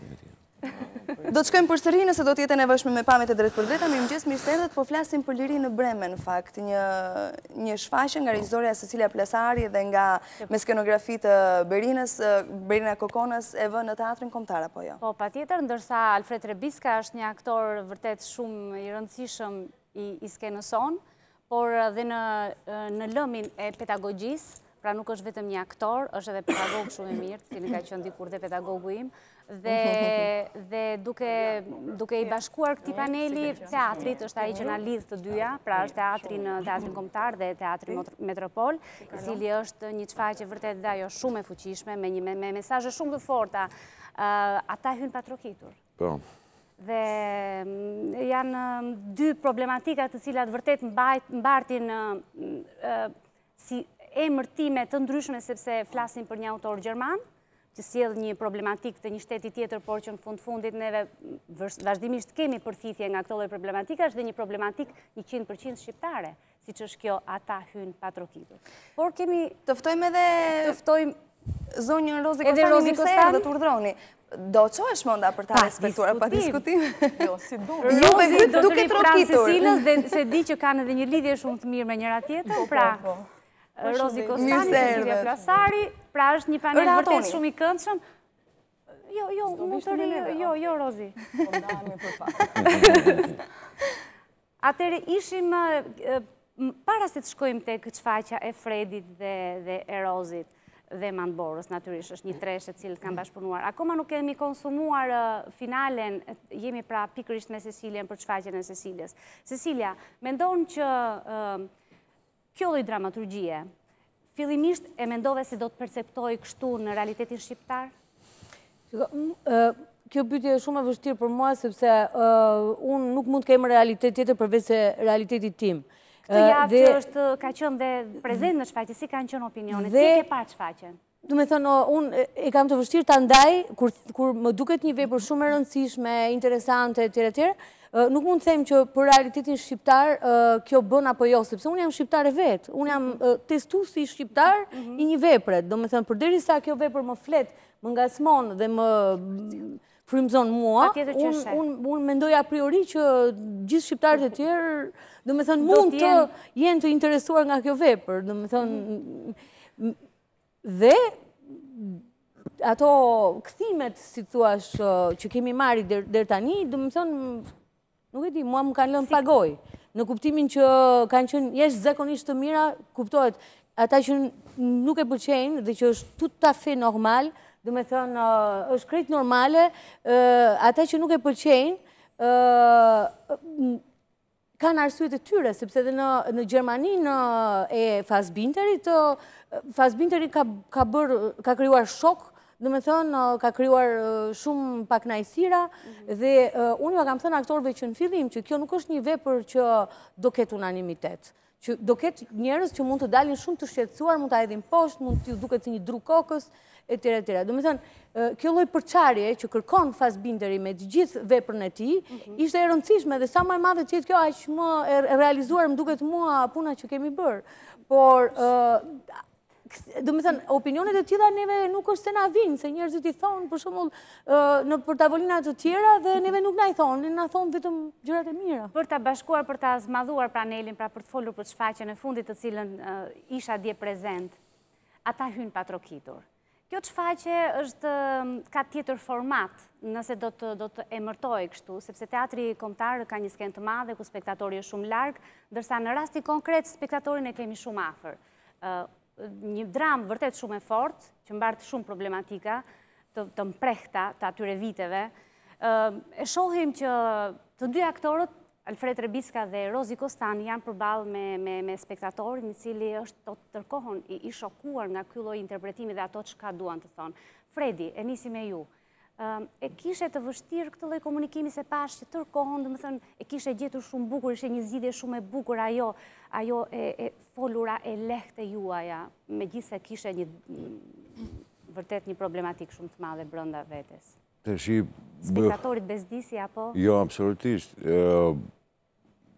Do të shkojmë përsëri nëse do të jetë e nevojshme me pamjet e drejtpërdrejta. Mirëmëngjes, mirë se erdhët. Po flasim për Liri në Bremen në fakt, një një shfaqje nga regjisorja Sesilia Plasari dhe nga me skenografi të Berinës, Berina Kokonës e vë në Teatrin Kombëtar, apo jo?
Po, patjetër, ndërsa Alfred Trebicka është një aktor vërtet shumë i rëndësishëm i skenës sonë, por dhe në në lëmin e pedagogjisë, pra nuk është vetëm një aktor, është edhe pedagog shumë i mirë, i cili ka qenë dikur dhe pedagogu im, dhe, dhe duke, duke i bashkuar këtij paneli, teatri, është ai që na lidh të dyja, pra është teatri në teatrin Kombëtar dhe teatrin Metropol, i cili është një shfaqje vërtet dhe ajo shumë e fuqishme, me një me, me mesazhe shumë të forta, ata hyjnë pa trokitur.
Po.
Dhe janë dy problematika të cilat vërtet mbartin si emërtime të ndryshme sepse flasin për një autor gjerman, që sjell një problematikë të një shteti tjetër, por që në fund të fundit neve vazhdimisht kemi përthithje nga këto lloj problematikash dhe një problematikë 100% shqiptare. siç është kjo, ata hyjnë pa trokitur. Por kemi...
Të ftojmë edhe...
Të ftojmë...
Zonjën Rozi Kostani mirë se erdhët, urdhëroni. Do çoheshim nda për ta respektuar, padiskutim.
Jo, si do. Jo, me gjithë duke trokitur. Rozi do të dhe se e di që kanë edhe një lidhje shumë të mirë me njëra-tjetrën, po, po, pra... Po. Rozi Kostani, Sesilia Plasari, pra është një panel vërtet shumë i këndshëm, Jo, jo, mund të rrinë, jo, jo, jo, Rozi. Po më dajnë me përfa. Atëherë ishim, para se të shkojmë tek shfaqja e Fredit dhe e Rozit, dhe Mandborës, natyrisht, është një treshe të cilët kanë bashkëpunuar. Akoma nuk kemi konsumuar finalen, jemi pra pikërisht me Sesilian për shfaqjen e Sesilias. Sesilia, mendon që Kjo lloj dramaturgjie, fillimisht e mendove si do të perceptohej kështu në realitetin shqiptar?
Kjo pyetje është shumë e vështirë për mua, sepse unë nuk mund të kem realitet tjetër përveç se realitetit tim.
Këtë javë që është ka qenë dhe prezent në shfaqje, si kanë qenë opinionet, si e ke
pa shfaqjen? Domethënë, unë e kam të vështirë ta ndaj, kur më duket një vepër shumë e rëndësishme, interesante, e tjera, e tjera, nuk mund të them që për realitetin shqiptar kjo bën apo jo, sepse unë jam shqiptare vetë, unë jam testuesi shqiptar mhm. i një vepre, domethënë, përderisa kjo vepër më flet, më ngacmon dhe më frymëzon mua, unë mendoj a priori që gjithë shqiptarët e tjerë, domethënë, mund të jenë të interesuar nga kjo vepër, domethënë, mhm. Dhe ato kthimet, si të thua, që kemi marrë deri tani, domethënë, nuk e di, mua më kanë lënë pa gojë. Në kuptimin që kanë qenë jashtëzakonisht të mira, kuptohet, ata që nuk e pëlqejnë dhe që është tout à fait normal, domethënë, është krejt normale, ata që nuk e pëlqejnë, kanë arsyet e tyre, sepse dhe në Gjermaninë e Fasbinderit, Fasbinderi ka bërë, ka krijuar shok, domethënë, ka krijuar shumë pakënaqësira, mhm. dhe unë jua kam thënë aktorëve që në fillim, që kjo nuk është një vepër që do ketë unanimitet. që do ketë njerëz që mund të dalin shumë të shqetësuar, mund ta hedhin poshtë, mund t'ju duket si një dru kokës etj etj. Domethënë, kjo lloj përçarje që kërkon Fasbinderi me të gjithë veprën e tij, mhm. ishte e rëndësishme dhe sa më e madhe të jetë kjo aq më e realizuar më duket mua puna që kemi bërë. Por Domethënë, opinionet e tilla neve nuk është se na vinë, se njerëzit i thonë, për shembull, nëpër tavolina të tjera, dhe neve nuk na i thonë, na thonë vetëm gjërat e mira.
Për ta bashkuar, për ta zmadhuar panelin, pra për të folur për shfaqjen e fundit të cilën isha dje prezent, Ata hyjnë pa trokitur. Kjo shfaqje është ka tjetër format, nëse do ta emërtoja kështu, sepse teatri kombëtar ka një skenë të madhe ku spektatori është shumë larg, ndërsa në rastin konkret spektatorin e kemi shumë afër. Një dramë vërtet shumë e fortë, që mbart shumë problematika të mprehta të atyre viteve. E shohim që të dy aktorët Alfred Rebicka dhe Rozi Kostan janë përballë me, me, me spektatorin i cili është tërë kohën i, i shokuar nga ky lloj interpretimi dhe ato çka duan të thonë. Fredi, e nisi me ju. Ehm, e kishe të vështirë këtë lloj komunikimi se pashë që tërë kohën, domethënë, e kishe gjetur shumë bukur, ishe një zgjidhje shumë e bukur ajo, ajo e, e folura e lehtë e juaja, megjithëse kishe një, vërtet një problematikë shumë të madhe brenda vetes. Të shi... Spektatorët bezdisi, apo?
Jo, absolutisht.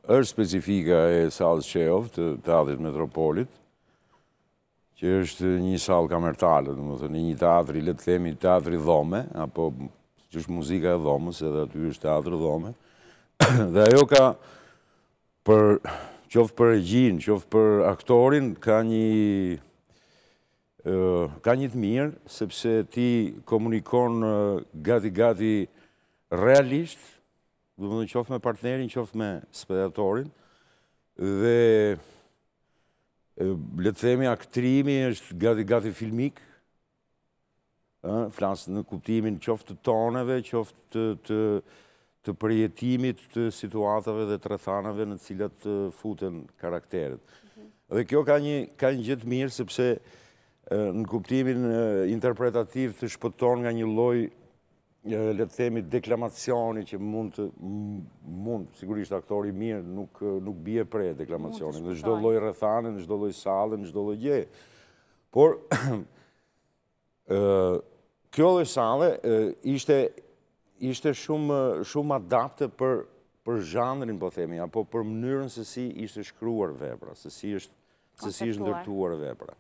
është specifika e sallës Çehov të Teatrit të Metropolit, që është një sallë kamertale, domethënë, një teatër, le të themi, teatër dhome, apo siç është muzika e dhomës, edhe aty është teatër dhome, dhe ajo ka për qoftë për regjinë, qoftë për aktorin, ka një Ka një të mirë, sepse ti komunikon gati gati realisht, domethënë qoftë me partnerin, qoftë me spektatorin dhe le të themi aktrimi është gati gati filmik, Flas në kuptimin qoftë të toneve, qoftë të, të, të përjetimit të situatave dhe të rrethanave në të cilat futen karakteret. Mhm. Dhe kjo ka një, ka një gjë të mirë, sepse në kuptimin interpretativ të shpëton nga një lloj le të themi deklamacioni që mund të mund sigurisht aktori i mirë nuk nuk bie pre e deklamacionit në çdo lloj rrethane në çdo lloj salle në çdo lloj gjëje por Kjo lloj salle ishte ishte shumë shumë adapte për për zhanrin po themi apo për mënyrën se si ishte shkruar vepra, se si është se si është ndërtuar vepra.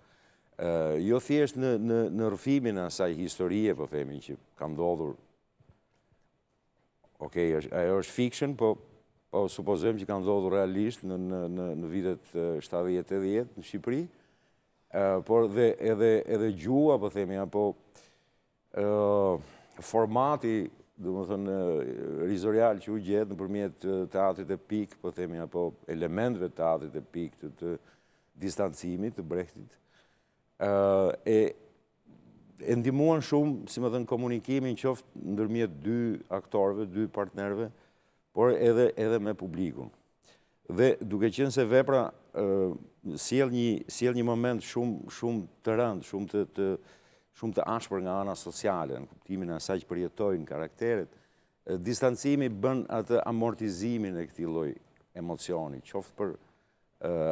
Ë jo thjesht në në në rrëfimin e asaj historie po themi që ka ndodhur. Okej, ajo është fiction, po po supozojmë që ka ndodhur realisht në në në vitet 70-80 në Shqipëri. Por dhe edhe, edhe gjuha, po themi, apo formati, domethënë, regjisorial që u gjet nëpërmjet teatrit epik, po themi, apo elementeve të teatrit epik të të distancimit, të Brehtit, e e ndihmuan shumë, si me thënë, komunikimin qoftë ndërmjet dy aktorëve, dy partnerëve, por edhe, edhe me publikun. Dhe duke qenë se vepra sjell një sjell një moment shumë shumë të rëndë, shumë të të shumë të ashpër nga ana sociale, në kuptimin e asaj që përjetojnë karakteret, distancimi bën atë amortizimin e këtij lloj emocioni, qoftë për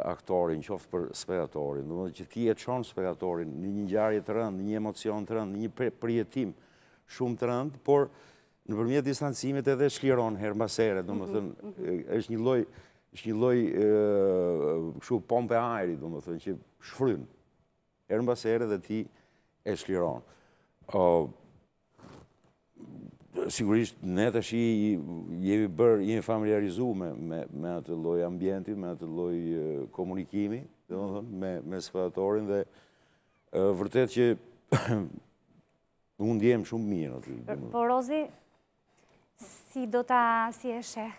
aktorin, qoftë për spektatorin, domethënë që ti e çon spektatorin në një ngjarje të rëndë, në një emocion të rëndë, në një përjetim shumë të rëndë, por Nëpërmjet distancimit edhe çliron herë mbas here, mhm, domethënë mhm. është një lloj është një lloj kështu pompe ajri, domethënë që shfryn. Herë mbas here dhe ti e çliron. Ë sigurisht ne tash i jemi bërë, jemi familjarizu me me me atë lloj ambienti, me atë lloj komunikimi, domethënë me me spektatorin dhe vërtet që Unë ndjehem shumë mirë aty.
Po Rozi, si do ta si e sheh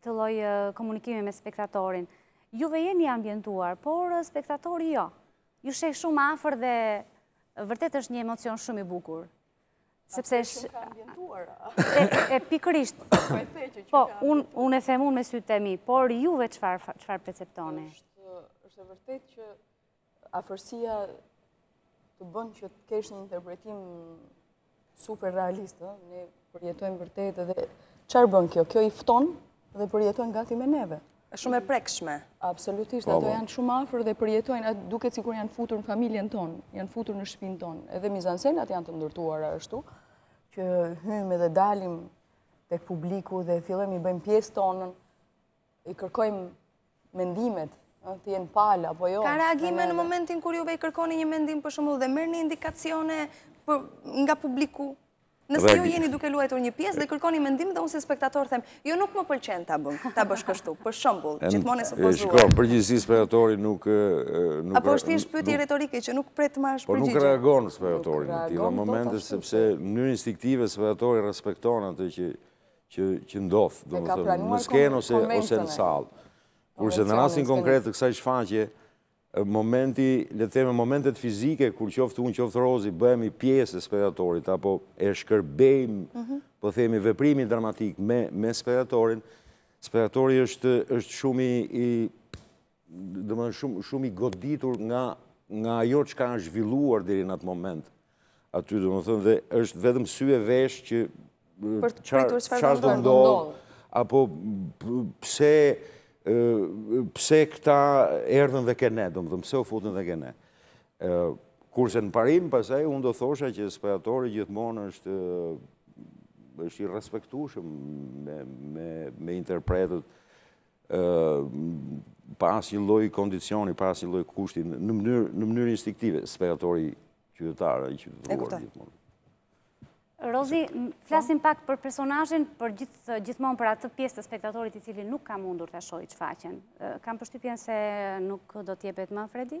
këtë lloj komunikimi me spektatorin? Juve jeni ambientuar, por spektatori jo. Ju sheh shumë afër dhe vërtet është një emocion shumë i bukur. Sepse është shumë ambientuar. E pikërisht. Po, unë e them, unë me sytë e mi, por juve çfarë çfarë perceptoni?
Është është e vërtetë që Afërsia të bën që të kesh një interpretim super realist, ë, ne përjetojmë vërtet edhe çfarë bën kjo? Kjo i fton dhe përjetojnë gati me neve. Është shumë e prekshme. Absolutisht, po, ato po. janë shumë afër dhe përjetojnë, duket sikur janë futur në familjen tonë, janë futur në shpinë tonë. Edhe mizansenat janë të ndërtuara ashtu që hyjmë edhe dalim tek publiku dhe fillojmë i bëjmë pjesë tonën i kërkojmë mendimet, të jenë palë, apo jo. Ka reagime në momentin kur juve i kërkoni një mendim për shembull dhe merrni indikacione nga publiku? Nëse ju jeni duke luajtur një pjesë dhe kërkoni mendim dhe unë si spektator them, jo nuk më pëlqen ta bëj, ta bësh kështu, për shembull, gjithmonë e supozuar.
Shiko, në përgjithësi spektatori nuk...
Apo është thjesht pyetje retorike që nuk pret as
përgjigje. Po nuk reagon spektatori në të tilla momente, sepse në mënyrë instinktive spektatori respekton atë që që ndodh, domethënë, në skenë ose në sallë. Kurse në rastin konkret të kësaj shfaqjeje, momenti, le të themi, momentet fizike, kur qoftë unë, qoftë Rozi, bëhemi pjesë e spektatorit, apo e shkëmbejmë, mhm. po themi, veprimin dramatik me spektatorin, spektatori është shumë i Domethënë shumë shumë i goditur nga nga ajo çka është zhvilluar deri në atë moment. Aty domethënë dhe është vetëm sy e vesh që për të pritur çfarë do ndodh apo pse pse këta erdhën deri ke ne, domethënë pse u futën deri ke ne. Kurse në parim, pastaj, unë do thosha që spektatori gjithmonë është është i respektueshëm me, me, me interpretët pa asnjë lloj kondicioni, pa asnjë lloj kushti, në mënyrë në mënyrë instinktive, spektatori qytetar, i qytetëruar gjithmonë.
Rozi, flasim pak për personazhin, për gjithë gjithmonë për atë pjesë të spektatorit i cili nuk ka mundur ta shohë shfaqjen. Kam përshtypjen se nuk do të
jepet më Fredi?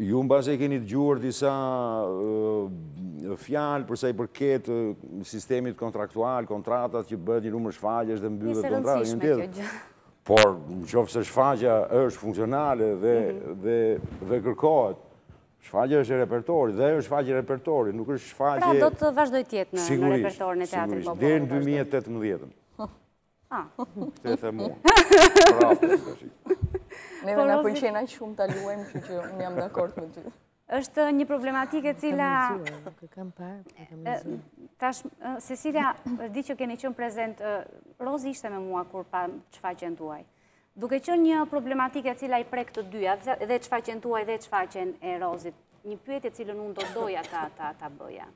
Ju mbase keni dëgjuar disa fjalë përsa i përket sistemit kontraktual, kontratat që bëhet një numër shfaqjesh dhe mbyllet kontrata, një tjetër. Por në qoftë se shfaqja është funksionale dhe mhm. kërkohet, shfaqja është repertori dhe është shfaqje repertori, nuk është shfaqja...
Pra do të vazhdojë të jetë në repertorin e teatrit Popullor.
Sigurisht, dhe në 2018. Ah. Këtë e themu.
Neve na pëlqen shumë të luajmë, që që unë jam dakord me ty.
Është një problematikë e cila...
Kam parë,
Tash, Cecilia, di që keni qenë prezent, Rozi ishte me mua kur pa shfaqjen tuaj. Duke qenë një problematikë e cila i prek të dyja, dhe shfaqjen tuaj dhe shfaqjen e Rozit, një pyetje të cilën unë do doja ta bëja.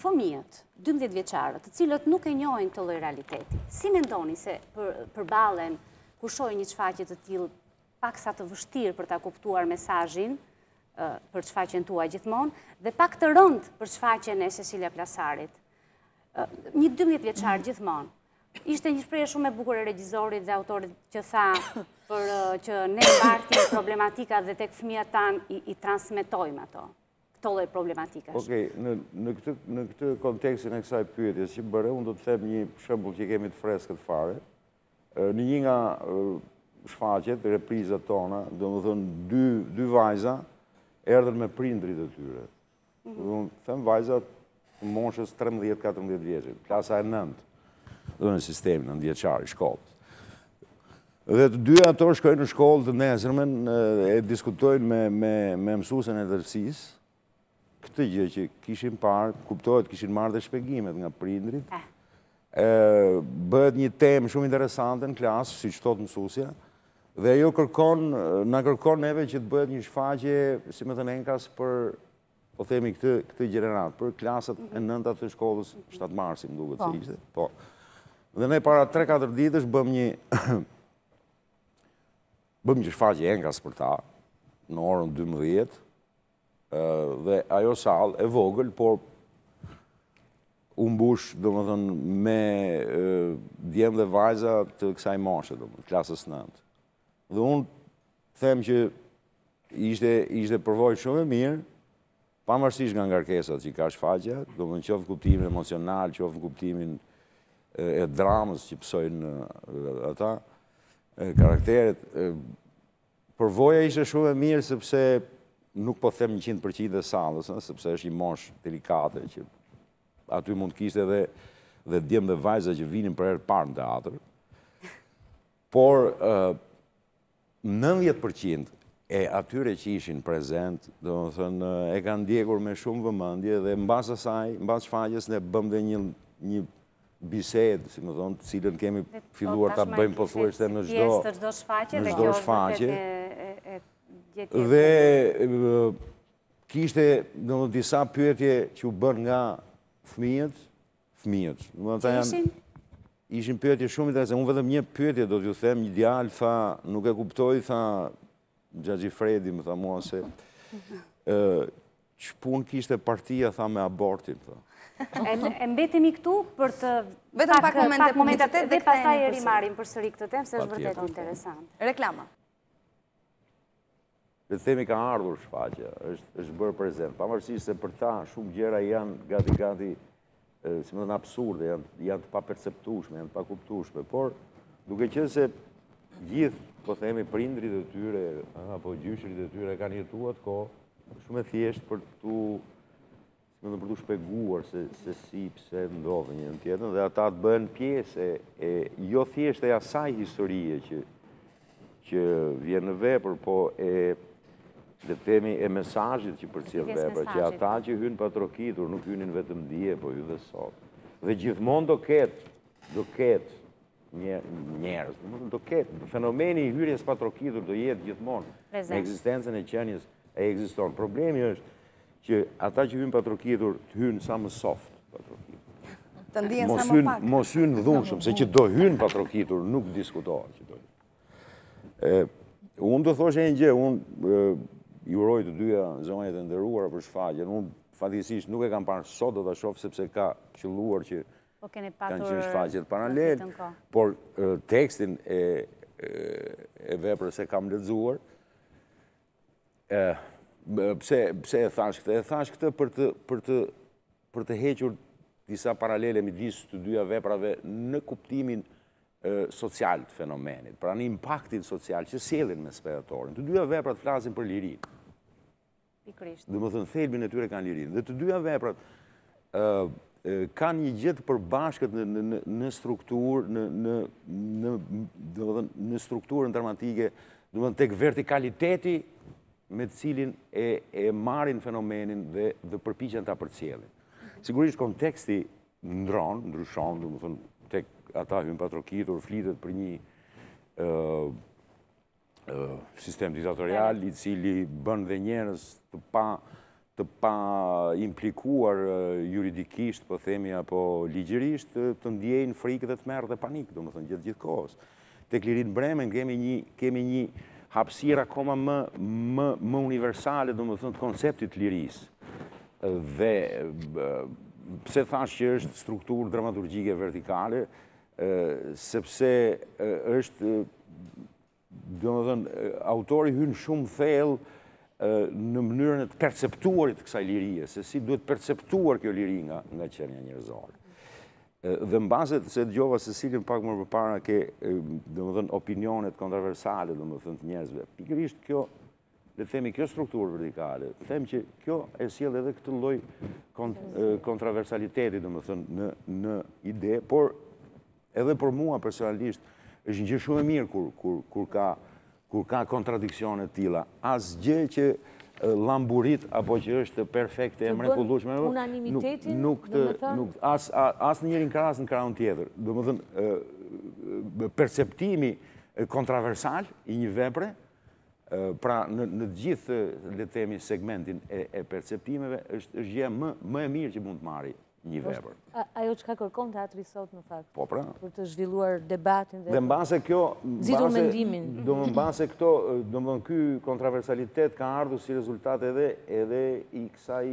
fëmijët, 12 vjeçarët, të cilët nuk e njohin këtë lloj realiteti, si mendoni se përballen, kur shohin një shfaqje të tillë, paksa të vështirë për ta kuptuar mesazhin, për shfaqjen tuaj gjithmonë, dhe pak të rëndë për shfaqjen e Cecilia Plasarit. Një 12 vjeçar gjithmonë, ishte një shprehje shumë e bukur e regjisorit dhe autorit që tha, që ne bartim problematika dhe tek fëmijët tanë i transmetojmë ato. këto lloj problematikash.
Okej, në këtë, në këtë kontekstin e kësaj pyetjeje që bëre, unë do të them një shembull që kemi të freskët fare. Në një nga shfaqjet, reprizat tona, domethënë, dy, dy vajza erdhën me prindërit e tyre. Mhm. Domethënë, vajza të moshës trembëdhjetë katërmbëdhjetë vjeç, klasa e nëntë, dhe sistemi nëntëvjeçar i shkollës. Dhe të dyja ato shkojnë në shkollë të nesërmen e diskutojnë me mësuesen e letërsisë, këtë gjë që kishin parë, kuptohet, kishin marrë dhe shpjegimet nga prindërit, bëhet një temë shumë interesante në klasë, siç thotë mësuesja, dhe ajo kërkon, na kërkon neve që të bëhet një shfaqje, si me thënë enkas për Po themi këtë, këtë gjeneratë, për klasat e nënta të shkollës, 7 marsi, më duket, po. se ishte. Po. Dhe ne para 3-4 ditësh bëmë një... bëmë një shfaqje enkas për ta, në orën 12, dhe ajo sallë e vogël, por u mbush, domethënë, me djem dhe vajza të kësaj moshe, domethënë klasës së nëntë. Dhe unë Them që ishte, ishte përvojë shumë e mirë, pavarësisht nga ngarkesat që ka shfaqja, domethënë qoftë në kuptimin emocional, qoftë në kuptimin e dramës që pësojnë ata, karakteret. Përvoja ishte shumë e mirë, sepse nuk po them 100% e sallës, sepse është një moshë delikate, që aty mund të kishte dhe dhe djem dhe vajza që vinin për herë të parë në teatër, por Nëntëdhjetë për qind e atyre që ishin prezent, domethënë, e kanë ndjekur me shumë vëmendje dhe mbas asaj, mbas shfaqjes ne bëmë dhe një një bisedë, si me thënë, të cilën kemi filluar ta bëjmë pothuajse në çdo në çdo shfaqje dhe kishte, domethënë, disa pyetje që u bënë nga fëmijët, fëmijët. Që ishin? Ishin pyetje shumë interesante. Unë vetëm një pyetje do t'ju them, një djalë tha, nuk e kuptoj, tha xhaxhi Fredi, më tha mua se ç'punë kishte partia, tha me abortin, tha.
E mbetemi këtu për të
pak momente
dhe pastaj e rimarrim përsëri këtë temë, se është vërtet interesant.
Reklama.
Le të themi ka ardhur shfaqja, është është bërë prezent, pavarësisht se për ta shumë gjëra janë gati gati si me thënë absurde, janë, janë të paperceptueshme, janë të pakuptueshme, por duke qenë se gjithë, po themi, prindërit e tyre, apo gjyshërit e tyre, e kanë jetuar atë kohë, shumë e thjeshtë për të Domethënë për t'u shpjeguar se se si, pse ndodhën, një, tjetrën dhe ata të bëhen pjesë e jo thjesht e asaj historie që që vjen në vepër, po e le të themi e mesazhit që përcjell vepra, që ata që hyjnë pa trokitur nuk hynin vetëm dje, po hyjnë dhe sot. Dhe gjithmonë do ketë, do ketë njerëz, domethënë do ketë fenomeni i hyrjes pa trokitur do jetë gjithmonë në ekzistencën e qenies e ekziston. Problemi është Që ata që hyjnë pa trokitur, të hyjnë sa më soft pa trokitur.
Të ndihen sa më pak.
Mos hyjnë dhunshëm, se që do hyjnë pa trokitur, nuk diskutohet që do hyjnë. Unë do thosha edhe një gjë, unë i uroj të dyja zonjat e nderuara për shfaqjen, unë fatkeqësisht nuk e kam parë sot do ta shof, sepse ka qëlluar që
kanë
qenë shfaqjet paralel, por tekstin e veprës e kam lexuar, Pse e thashë këtë? E thashë këtë për të, për të, për të hequr disa paralele midis të dyja veprave në kuptimin social të fenomenit, pra në impaktin social që sjellin me spektatorin. Të dyja veprat flasin për lirinë. Pikërisht. Domethënë, thelbin e tyre kanë lirinë. Dhe të dyja veprat, kanë një gjë të përbashkët në në në strukturë, në në në domethënë në strukturën dramatike, domethënë tek vertikaliteti me të cilin e e marrin fenomenin dhe dhe përpiqen ta përcjellin. Sigurisht konteksti ndron, ndryshon, domethënë tek ata hyjnë pa trokitur, flitet për një ë sistem diktatorial, i cili bën dhe njerëz të pa të paimplikuar juridikisht, po themi, apo ligjërisht, të ndjejnë frikë dhe tmerr dhe panik, domethënë, gjithë gjithë kohës. Tek Liri në Bremen kemi një, kemi një hapësirë akoma më, më, më universale, domethënë, të konceptit të lirisë. Dhe, pse thashë që është strukturë dramaturgjike vertikale, Sepse është, domethënë, autori hyn shumë thellë në mënyrën e të perceptuarit të kësaj lirie, se si duhet perceptuar kjo liri nga qenia njerëzore. Dhe mbase, se dëgjova secilin pak më përpara, ke, domethënë, opinionet kontroversale, domethënë, të njerëzve. Pikërisht kjo Le të themi kjo strukturë vertikale, them që kjo e sjell edhe këtë lloj kontroversaliteti, domethënë në në ide, por edhe për mua personalisht është një gjë shumë e mirë kur kur kur ka kur ka kontradiksione të tilla. Asgjë që llamburit apo që është perfekte e mrekullueshme
nuk
nuk të nuk as as në njërin krah as në krahun tjetër. Domethënë perceptimi kontraversal i një vepre Pra, në të gjithë, le të themi, segmentin e perceptimeve, është gjëja më e mirë që mund të marrë një vepër.
Ajo që ka kërkon teatri sot, në fakt,
po, pra.
për të zhvilluar debatin dhe...
Dhe mbase kjo...
Nxitur mendimin.
Domethënë mbase këto, domethënë ky kontroversalitet ka ardhur si rezultat edhe edhe i kësaj,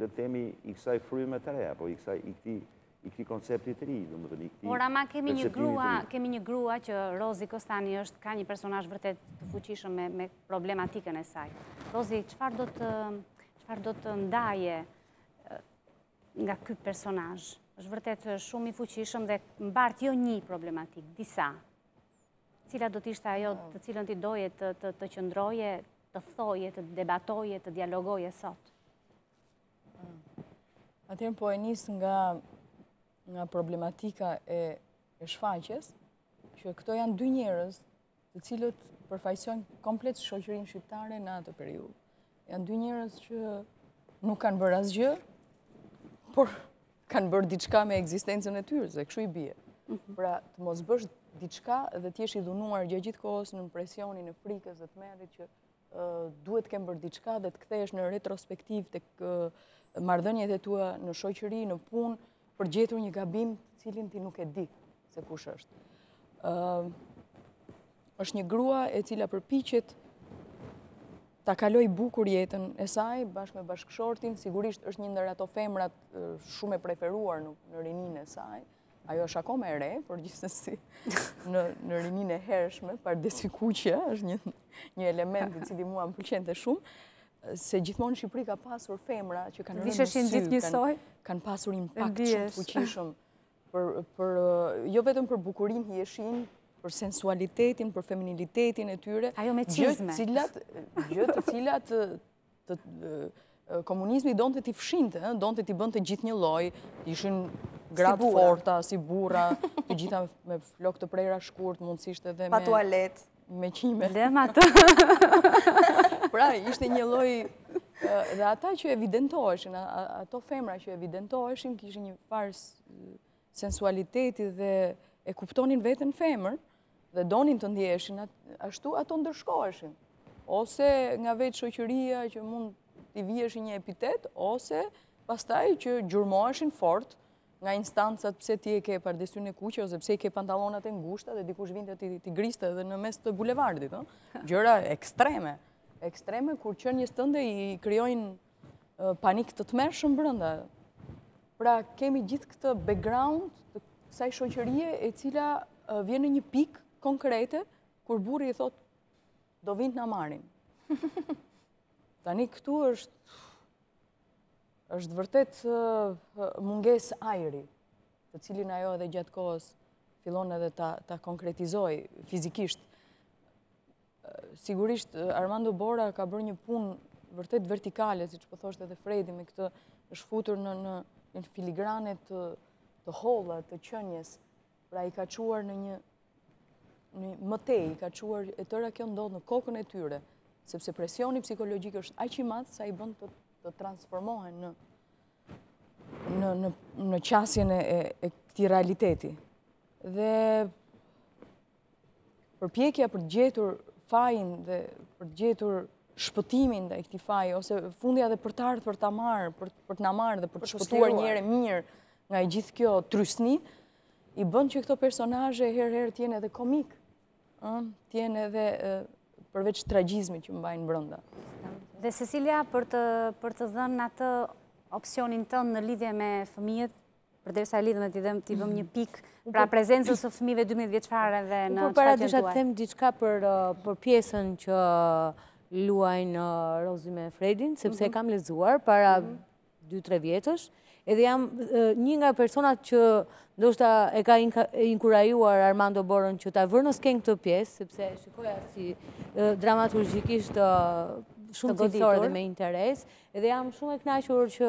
le të themi, i kësaj fryme të re, apo i kësaj, i këtij, i këtij koncepti të ri, domethënë i këtij...
Por ama kemi një grua, kemi një grua që Rozi Kostani është ka një personazh vërtet të fuqishëm me, me problematikën e saj. Rozi, çfarë do të, çfarë do të ndaje nga ky personazh? është vërtet shumë i fuqishëm dhe mbart jo një problematikë, disa. Cila do të ishte ajo të cilën ti doje të, të, të qëndroje, të thoje, të debatoje, të dialogoje sot?
Atëherë po e nis nga nga problematika e e shfaqjes, që këto janë dy njerëz, të cilët përfaqësojnë komplet shoqërinë shqiptare në atë periudhë. Janë dy njerëz që nuk kanë bërë asgjë, por kanë bërë diçka me ekzistencën e tyre, se kështu i bie. Mhm. Pra, të mos bësh diçka dhe të jesh i dhunuar gjatë gjithë kohës nën presionin e frikës dhe tmerrit që duhet të kemë bërë diçka dhe të kthehesh në retrospektivë tek marrëdhëniet e tua në shoqëri, në punë, për gjetur një gabim të cilin ti nuk e di se kush është. është një grua e cila përpiqet ta kalojë bukur jetën e saj, bashkë me bashkëshortin, sigurisht është një ndër ato femrat shumë e preferuar në rininë e saj, Ajo është akoma e re, por gjithësësi në rininë e hershme, pardesy kuqja, është një element i cili mua më pëlqente shumë, se gjithmonë në Shqipëri ka pasur femra që kanë rënë në sy, kanë pasur impakt shumë të fuqishëm, jo vetëm për bukurinë, hijeshinë, për sensualitetin, për feminilitetin e tyre,
gjë
të cilat Komunizmi donte t'i fshinte, donte t'i bënte gjithë njëlloj, ishin gra të forta, si burra, të gjitha me flokë të prera shkurt, mundësisht edhe me...
Pa tualet.
Me qime.
Le mo të.
Pra, ishte një lloj... Dhe ata që evidentoheshin, ato femra që evidentoheshin, kishin një farë sensualiteti dhe e kuptonin veten femër dhe donin të ndiheshin ashtu, ato ndëshkoheshin. Ose nga vetë shoqëria që mund t'i vishnin një epitet, ose pastaj që gjurmoheshin fort nga instancat pse ti e ke pardesynë e kuqe, ose pse i ke pantalonat e ngushta dhe dikush vinte t'i griste dhe në mes të bulevardit. Gjëra ekstreme, ekstreme ku qenies tënde i krijojnë panik të tmerrshëm brenda. Pra kemi gjithë këtë background të kësaj shoqërie e cila vjen në një pikë konkrete kur burri i thotë do vijnë të na marrin. Tani këtu është është vërtet mungesë ajri të cilin ajo edhe gjatë kohës fillon edhe ta konkretizojë fizikisht Sigurisht, Armando Bora ka bërë një punë vërtet vertikale, siç po thoshte edhe Fredi, me këtë është futur në në filigrane të të holla, të qenies, pra i ka çuar në një në më tej, i ka çuar e tëra kjo ndodh në kokën e tyre, sepse presioni psikologjik është aq i madh sa i bën të, të transformohen në në, në, në qasjen e, e, e këtij realiteti. Dhe përpjekja për të gjetur fajin dhe për të gjetur shpëtimin ndaj këtij faji, ose fundja, dhe për të ardhur për ta marrë, për të na marrë dhe për të shpëtuar njëherë e mirë nga gjithë kjo trysni, i bën që këto personazhe herë-herë të jenë edhe komikë, të jenë edhe përveç tragjizmit që mbajnë brenda.
Dhe secilja, për të dhënë atë opsionin tënd në lidhje me fëmijët, përderisa e lidhëm dhe t'i vëmë një pikë pra po- prezencës së fëmijëve 12 vjeçarë dhe në
qëka qënduaj. Unë përpara desha të them diçka për pjesën që luajnë Rozi me Fredin, sepse mhm. e kam lexuar para 2-3 mhm. vjetësh, edhe jam një nga personat që ndoshta e ka inkurajuar Armando Borën që ta vërë në skenë këtë pjesë, sepse e shikoja si dramaturgjikisht shumë cilësore dhe me interes, Edhe jam shumë e kënaqur që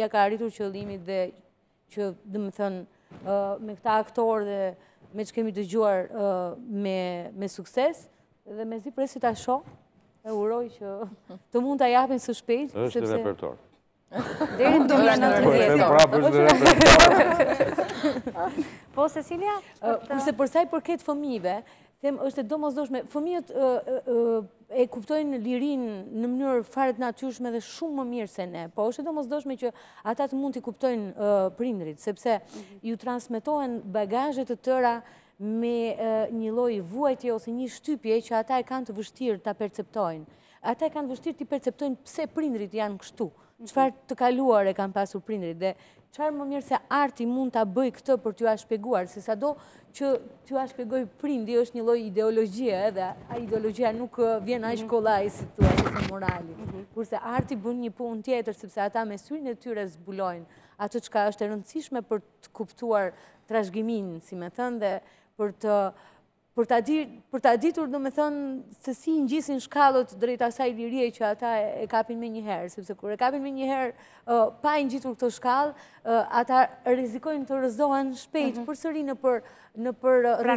ia ka arritur qëllimit dhe që, domethënë, me këta aktorë dhe me ç'kemi dëgjuar me sukses, dhe mezi pres ta shoh, e uroj që të mund ta japin së shpejt.
Është dhe repertor.
Dhe në të mërë në të mërë.
Prapë është dhe repertor.
Po, Sesilia?
Kurse përsa i përket fëmijëve, Them, është e domosdoshme. Fëmijët e kuptojnë lirinë në mënyrë fare të natyrshme dhe shumë më mirë se ne. Po është e domosdoshme që ata të mund t'i kuptojnë prindërit, sepse mhm. iu transmetohen bagazhe të tëra me një lloj vuajtje ose një shtypje që ata e kanë të vështirë ta perceptojnë. Ata e kanë vështirë t'i perceptojnë pse prindërit janë kështu. Çfarë të kaluare kanë pasur prindërit dhe çfarë më mirë se arti mund ta bëjë këtë për t'jua shpjeguar, se sado që t'jua shpjegojë prindi është një lloj ideologjie edhe, a ideologjia nuk vjen a i shkolla mhm. a i situatë të morali, mhm. kurse arti bën një punë tjetër, sepse ata me syrin e tyre zbulojnë atë çka është e rëndësishme për të kuptuar trashëgiminë, si me thënë dhe për të Për ta di, për ta ditur domethënë se si i ngjisin shkallët drejt asaj lirie që ata e kapin menjëherë, sepse kur e kapin menjëherë pa i ngjitur këto shkallë, ata rrezikojnë të rrëzohen shpejt mhm. përsëri nëpër nëpër pra,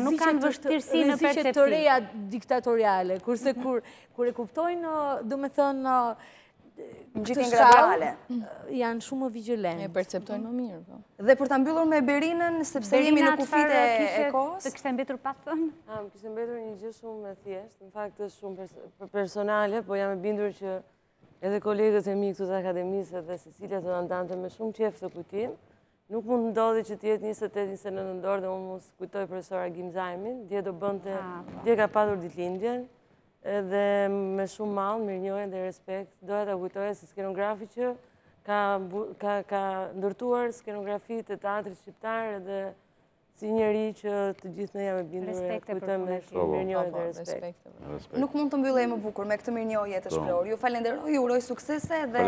rreziqe të reja diktatoriale, kurse kur kur e kuptojnë
domethënë Këtë shkallë
janë shumë më vigilentë.
E perceptojnë më mirë. Po.
Dhe për ta mbyllur me Berinën, sepse jemi në kufijtë e kohës.
Të kishte mbetur pa thënë?
A, më kishte mbetur një gjë shumë e thjeshtë. Në fakt, është shumë personale, po jam e bindur që edhe kolegët e mi këtu të akademisë dhe Sesilia do ta ndante me shumë qejf këtë kujtim. Nuk mund të ndodhë që të jetë 28, 29 nëntor dhe unë mos kujtoj profesor Agim Zajmin. Dje do bënte, po. dje ka patur ditëlindjen dhe me shumë mall, mirënjohje dhe respekt. Doja ta kujtoja si skenografi që ka ndërtuar skenografitë e teatrit shqiptar dhe Si njeri që të gjithë ne jam e bindur e kujtojmë me shumë mirënjohje dhe respekt.
Nuk mund të mbyllej më bukur me këtë mirënjohje të shprehur. Ju falenderoj, ju uroj suksese dhe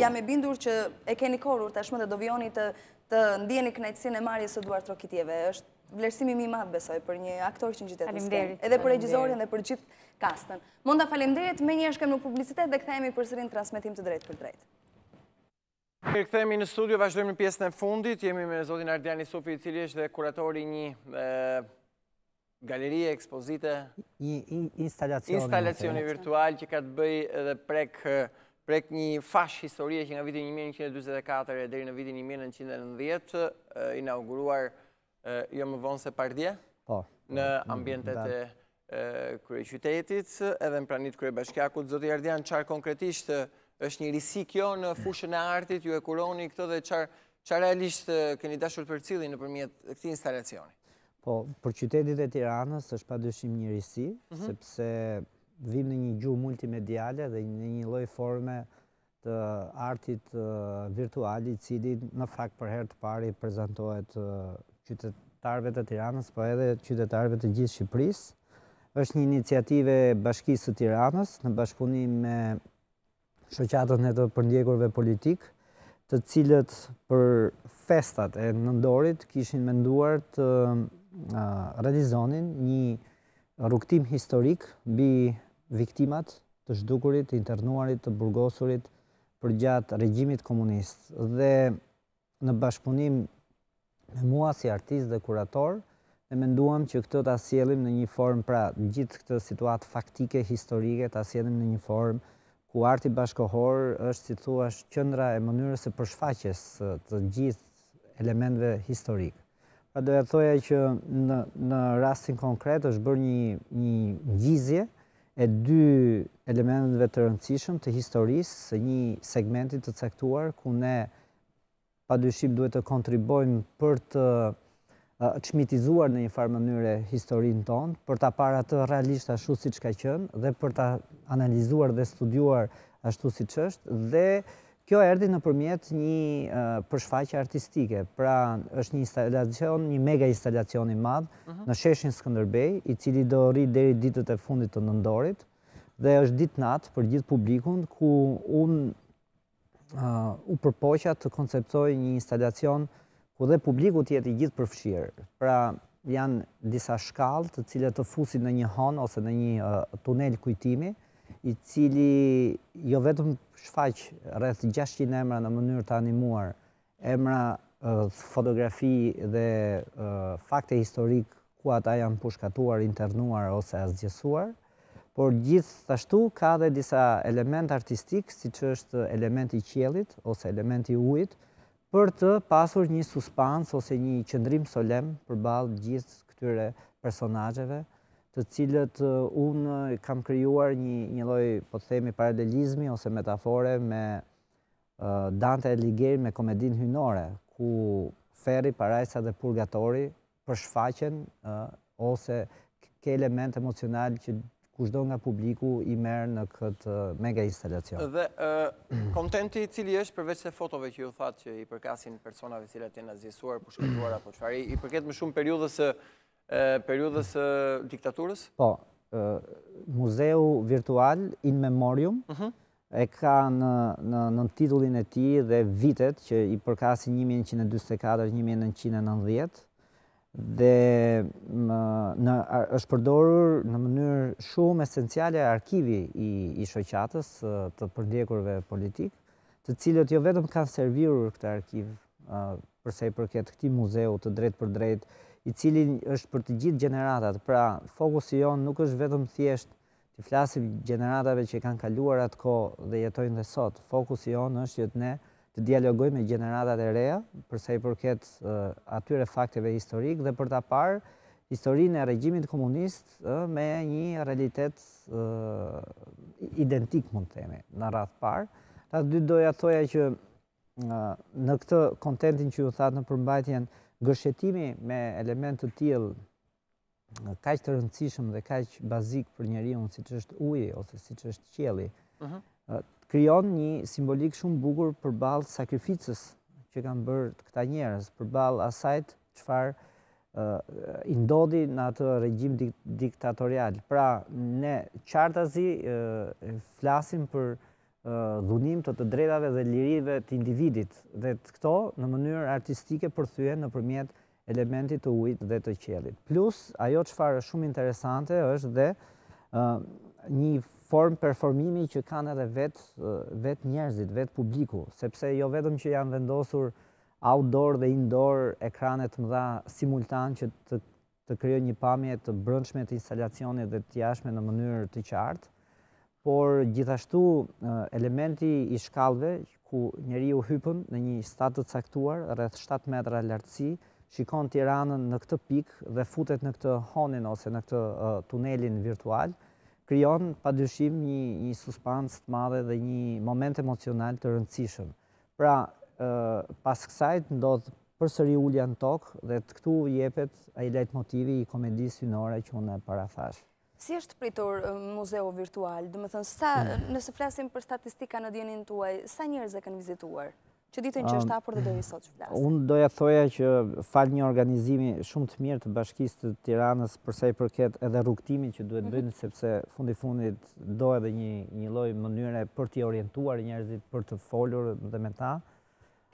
jam e bindur që e keni korrur tashmë dhe do vijoni të ndjeni kënaqësinë e marrjes së duartrokitjeve. Është vlerësimi më i madh besoj për një aktor që ngjitet në skenë. Edhe për regjizorin dhe për gjithë kastën. Monda faleminderit, ne shkojmë në publicitet dhe kthehemi përsëri në transmetim të drejtpërdrejtë.
Mirë, kthehemi në studio, vazhdojmë në pjesën e fundit. Jemi me zotin Ardian Isufi, i cili është dhe kuratori i një galerie, ekspozite,
një instalacioni,
instalacioni virtual që ka të bëjë edhe prek prek një fashë historie që nga vitin 1944 e deri në vitin 1990 inauguruar jo më vonë se pardje,
po, po,
në ambjentet e kryeqytetit, edhe në prani të kryebashkiakut. Zoti Ardian, çarë konkretisht është një risi kjo në fushën e artit, ju e kuroni këtë dhe çarë realisht keni dashur të përcillni nëpërmjet këtij instalacioni?
Po, për qytetin e Tiranës është pa dyshim një risi, mhm. sepse vijmë në një gjuhë multimediale dhe në një lloj forme të artit virtual i cili në fakt për herë të parë i prezantohet qytetarëve të Tiranës, po edhe qytetarëve të gjithë Shqipërisë. Është një iniciativë e Bashkisë së Tiranës në bashkëpunim me shoqatën e të përndjekurve politikë, të cilët për festat e nëndorit kishin menduar të realizonin një rrugtim historik mbi viktimat të zhdukurit, të internuarit, të burgosurit përgjatë regjimit komunist dhe në bashkëpunim me mua si artist dhe kurator, ne menduam që këtë ta sjellim në një formë, pra gjithë këtë situatë faktike, historike, ta sjellim në një formë ku arti bashkëkohor është si të thuash qendra e mënyrës së përshfaqjes së të gjithë elementëve historikë. Pra doja të thoja që në, në rastin konkret është bërë një, ngjizje e dy elementëve të rëndësishëm të historisë së një segmenti të caktuar ku ne pa dyshim duhet të kontribojmë për të çmitizuar në një farë mënyre historinë tonë, për ta parë atë realisht ashtu siç ka qenë dhe për ta analizuar dhe studiuar ashtu siç është dhe Kjo erdhi nëpërmjet një përshfaqje artistike, pra është një instalacion, një mega instalacion i madh në sheshin Skënderbej, i cili do rri deri ditët e fundit të nëndorit dhe është ditë natë për gjithë publikun ku unë u përpoqa të konceptoj një instalacion ku dhe publiku të jetë i gjithëpërfshirë, pra janë disa shkallë të cilat të fusin në një hon ose në një tunel kujtimi, i cili jo vetëm shfaq rreth gjashtëqind emra në mënyrë të animuar, emra, fotografi dhe fakte historike ku ata janë pushkatuar, internuar ose asgjësuar, por gjithashtu ka dhe disa elementë artistikë, siç është elementi i qiellit ose elementi i ujit, për të pasur një suspans ose një qëndrim solemn përballë gjithë këtyre personazheve, të cilët unë kam krijuar një një lloj, po të themi, paralelizmi ose metafore me Dante Alighieri me komedinë hyjnore, ku Ferri, Parajsa dhe Purgatori përshfaqen ë ose ky element emocional që kushdo nga publiku i merr në këtë mega instalacion.
Dhe ë kontenti i cili është përveç se fotove që ju thatë që i përkasin personave të cilat janë asgjësuar, pushkatuar apo çfarë, i përket më shumë periudhës së diktaturës?
Po, ë muzeu virtual in memorium E ka në nëntitullin e tij dhe vitet që i përkasin një mijë e nëntëqind e dyzet e katër një mijë e nëntëqind e nëntëdhjetë dhe më, në, është përdorur në mënyrë shumë esenciale arkivi i, i shoqatës së të përndjekurve politikë, të cilët jo vetëm kanë servirur këtë arkiv për sa i përket këtij muzeu të drejtpërdrejtë, i cili është për të gjithë gjeneratat. Pra, fokusi jonë nuk është vetëm thjesht T'i flasim gjeneratave që e kanë kaluar atë kohë dhe jetojnë dhe sot. Fokusi jonë është që ne të dialogojmë me gjeneratat e reja për sa i përket atyre fakteve historikë dhe për ta parë historinë e regjimit komunist me një realitet identik, mund të themi, në radhë parë. E dyta doja të thoja që në këtë kontentin që ju thatë në përmbajtjen, gërshetimi me elementë të tillë kaq të rëndësishëm dhe kaq bazikë për njeriun siç është uji ose siç është qielli. Ëh. Mhm. Uh, krijon një simbolikë shumë të bukur përballë sakrificës që kanë bërë këta njerëz, përballë asajt çfarë i ndodhi në atë regjim dik, diktatorial. Pra, ne qartazi flasim për dhunim të të drejtave dhe lirive të individit dhe këto në mënyrë artistike përthyhen nëpërmjet elementit të ujit dhe të qiellit. Plus, ajo çfarë është shumë interesante është dhe një formë performimi që kanë edhe vetë vetë njerëzit, vetë publiku, sepse jo vetëm që janë vendosur outdoor dhe indoor ekrane të mëdha simultan që të të krijojë një pamje të brendshme të instalacionit dhe të jashtme në mënyrë të qartë, por gjithashtu elementi i shkallëve ku njeriu hypën në një stad të caktuar rreth shtatë metra lartësi, shikon Tiranën në këtë pikë dhe futet në këtë honin ose në këtë tunelin virtual, krijon padyshim një një suspansë të madhe dhe një moment emocional të rëndësishëm. Pra, pas kësaj ndodh përsëri ulja në tokë dhe këtu jepet ai lajtmotivi i komedisë hyjnore që unë e parathashë.
Si është pritur muzeu virtual? Domethënë, sa, nëse flasim për statistika në dijeninë tuaj, sa njerëz e kanë vizituar? Që ditën që është hapur dhe deri sot që flasim.
Unë doja thoja që falë një organizimi shumë të mirë të bashkisë të Tiranës për sa i përket edhe rrugëtimin që duhet mhm. bëjnë, sepse fundi fundit do edhe një, një lloj mënyre për t'i orientuar njerëzit për të folur dhe me ta.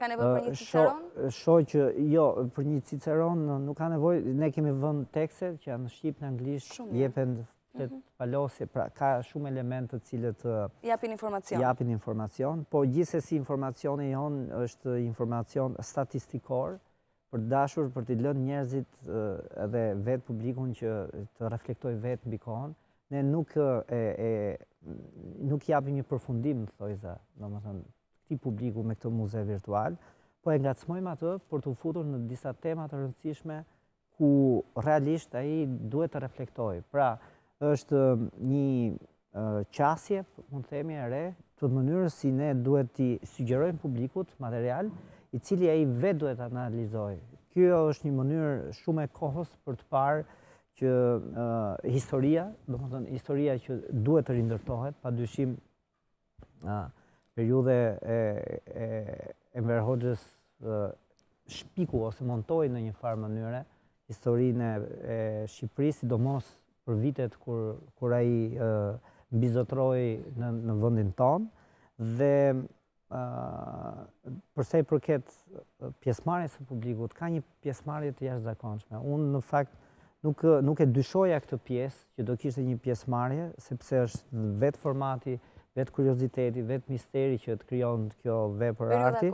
Ka nevojë për një ciceron?
Shoh që, jo, për një ciceron nuk ka nevojë, ne kemi vënë tekste që janë në shqip, në anglisht, jepen fletëpalosje, pra ka shumë elementë të cilët...
Japin informacion.
Japin informacion, po gjithsesi informacioni jonë është informacion statistikor, për të dashur për t'i lënë njerëzit edhe vetë publikun që të reflektojë vetë mbi kohën, ne nuk e, nuk japim një përfundim, thonjëza, domethënë, këtij publiku me këtë muze virtual, po e ngacmojmë atë për t'u futur në disa tema të rëndësishme ku realisht ai duhet të reflektojë. Pra, është një qasje, mund të themi e re, të mënyrës si ne duhet t'i sugjerojmë publikut material, i cili ai vetë duhet të analizojë. Kjo është një mënyrë shumë e kohës për të parë që historia, domethënë, historia që duhet të rindërtohet, padyshim periudha e Enver Hoxhës shpiku ose montoi në një farë mënyre historinë e Shqipërisë, sidomos për vitet kur, kur ai mbizotëroi në, në vendin tonë, dhe për sa i përket pjesëmarrjes së publikut, ka një pjesëmarrje të jashtëzakonshme. Unë në fakt nuk nuk e dyshoja këtë pjesë që do kishte një pjesëmarrje, sepse është vetë formati, vetë kurioziteti, vetë misteri që të krijon kjo vepër arti,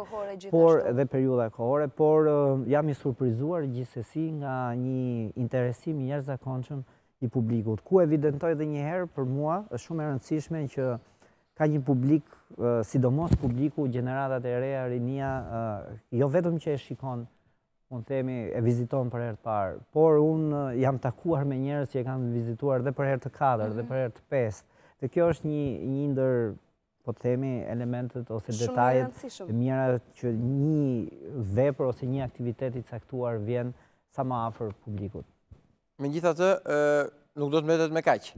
por edhe periudha kohore, por jam i surprizuar gjithsesi nga një interesim i jashtëzakonshëm i publikut, ku evidentoj edhe një herë për mua, është shumë e rëndësishme që Ka një publik, sidomos publiku, gjeneratat e reja, rinia, jo vetëm që e shikon, mund të themi, e viziton për herë të parë, por unë jam takuar me njerëz që e kanë vizituar dhe për herë të katër, dhe mhm. për herë të pestë. Dhe kjo është një një ndër po të themi elementet ose detajet e mira që një vepër ose një aktivitet i caktuar vjen sa më afër publikut.
Megjithatë, nuk do të mbetet me
kaq.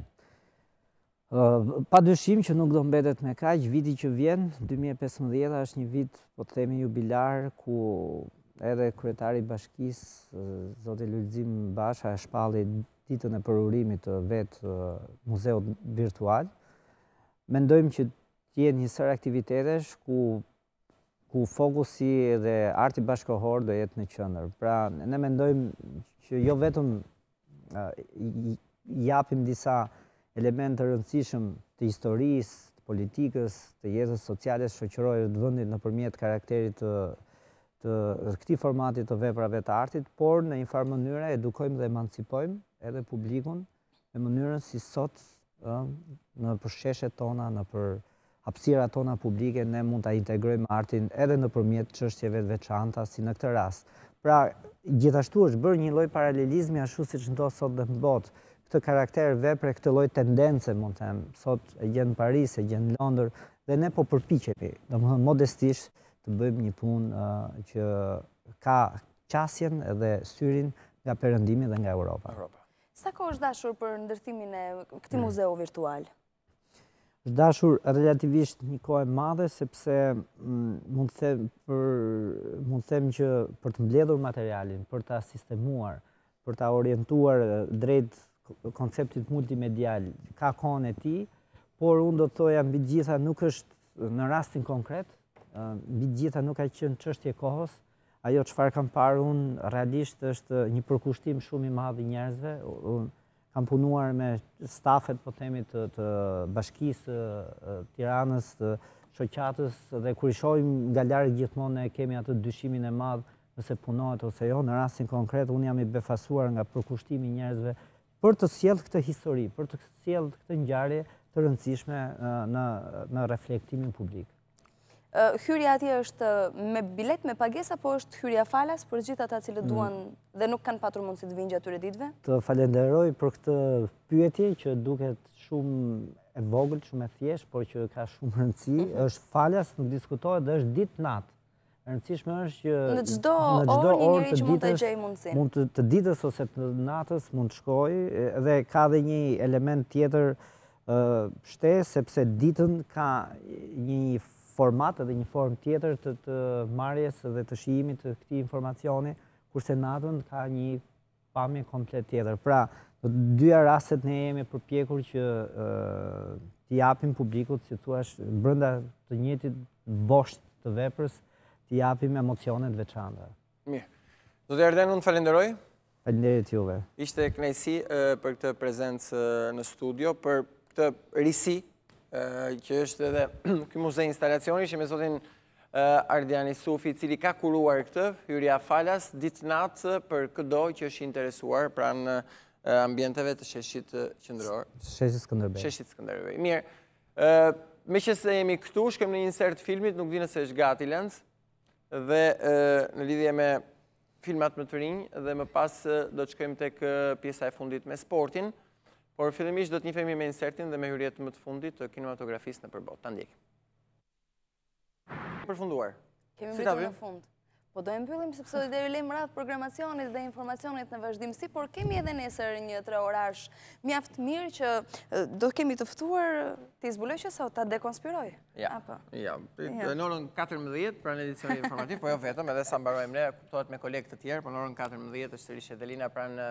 Padyshim që nuk do mbetet me kaq, viti që vjen, 2015, është një vit, po të themi jubilar, ku edhe kryetari i bashkisë, zoti Lulzim Basha, e shpalli ditën e përurimit të vetë muzeut virtual. Mendojmë që të jenë një sërë aktivitetesh, ku ku fokusi dhe arti bashkëkohor do jetë në qendër. Pra, ne mendojmë që jo vetëm japim disa elementë të rëndësishëm të historisë, të politikës, të jetës sociale e shoqërore të vendit nëpërmjet karakterit të të këtij formati të veprave të artit, por në një farë mënyre edukojmë dhe emancipojmë edhe publikun në mënyrën si sot ë nëpër sheshet tona, nëpër hapësirat tona publike ne mund ta integrojmë artin edhe nëpërmjet çështjeve të veçanta si në këtë rast. Pra, gjithashtu është bërë një lloj paralelizmi ashtu siç ndodh sot dhe në botë. Këtë karakter vepre, këtë lloj tendence, mund të them, sot e gjen në Paris, e gjen në Londër dhe ne po përpiqemi, domethënë modestisht, të bëjmë një punë ë që ka qasjen edhe syrin nga Perëndimi dhe nga Europa.
Sa kohë është dashur për ndërtimin e këtij muzeu virtual?
është dashur relativisht një kohë e madhe, sepse mm, mund të them, për, mund të them që për të mbledhur materialin, për ta sistemuar, për ta orientuar drejt konceptit multimedial, ka kohën e tij, por unë do të thoja mbi të gjitha nuk është në rastin konkret, mbi të gjitha nuk ka qenë çështje kohës, Ajo çfarë kam parë unë realisht është një përkushtim shumë i madh i njerëzve. Unë kam punuar me stafet, po themi, të, të bashkisë së Tiranës, të shoqatës dhe kur i shohim nga larg gjithmonë ne kemi atë dyshimin e madh nëse punohet ose jo. Në rastin konkret unë jam i befasuar nga përkushtimi i njerëzve për të sjellë këtë histori, për të sjellë këtë ngjarje të rëndësishme në në reflektimin publik.
Hyrja atje është me biletë, me pagesë apo është hyrja falas për gjithë ata të cilët mm. duan dhe nuk kanë patur mundësi të vijnë gjatë këtyre ditëve?
Të falenderoj për këtë pyetje që duket shumë e vogël, shumë e thjeshtë, por që ka shumë rëndësi, mhm. është falas, nuk diskutohet dhe është ditë natë. E rëndësishme është që
në çdo orë një njeri që mund të gjejë mundësinë.
Mund të ditës ose të natës mund të shkojë dhe ka dhe një element tjetër shtesë, sepse ditën ka një format edhe një formë tjetër të të marrjes dhe të shijimit të këtij informacioni, kurse natën ka një pamje komplet tjetër. Pra, në të dyja rastet ne jemi përpjekur që t'i japim publikut, si thua, brenda të njëjtit bosht të veprës, t'i japim emocione të
veçanta. Mirë. Zoti Ardian, unë të falenderoj.
Falenderit juve.
Ishte kënaqësi për këtë prezencë në studio, për këtë risi, që është edhe ky muze instalacioni, që me zotin Ardian Isufi, i cili ka kuruar këtë, hyrja falas, ditë-natë për këdo që është i interesuar pranë ambienteve të sheshit qendror.
Sheshit Skënderbej.
Sheshit Skënderbej. Mirë, meqenëse jemi këtu, shkojmë në insertin e filmit, nuk di nëse është gati lens, dhe në lidhje me filmat më të rinj, dhe më pas do të shkojmë tek pjesa e fundit me sportin, por fillimisht do të njihemi me insertin dhe me hyrjet më të fundit të kinematografisë nëpër botë. Ta ndjekim. Përfunduar.
Kemi si mbritur në fund. Po do e mbyllim sepse do i lëmë radhë programacionit dhe informacionit në vazhdimësi, por kemi edhe nesër një tre orash mjaft të mirë që do kemi të ftuar t'i zbuloj që sot, ta dekonspiroj.
Ja, ja. Në orën 14, pra në edicionin informativ, po jo vetëm, edhe sa mbarojmë ne, kuptohet me kolegë të tjerë, po në orën 14 është sërish Edelina pra në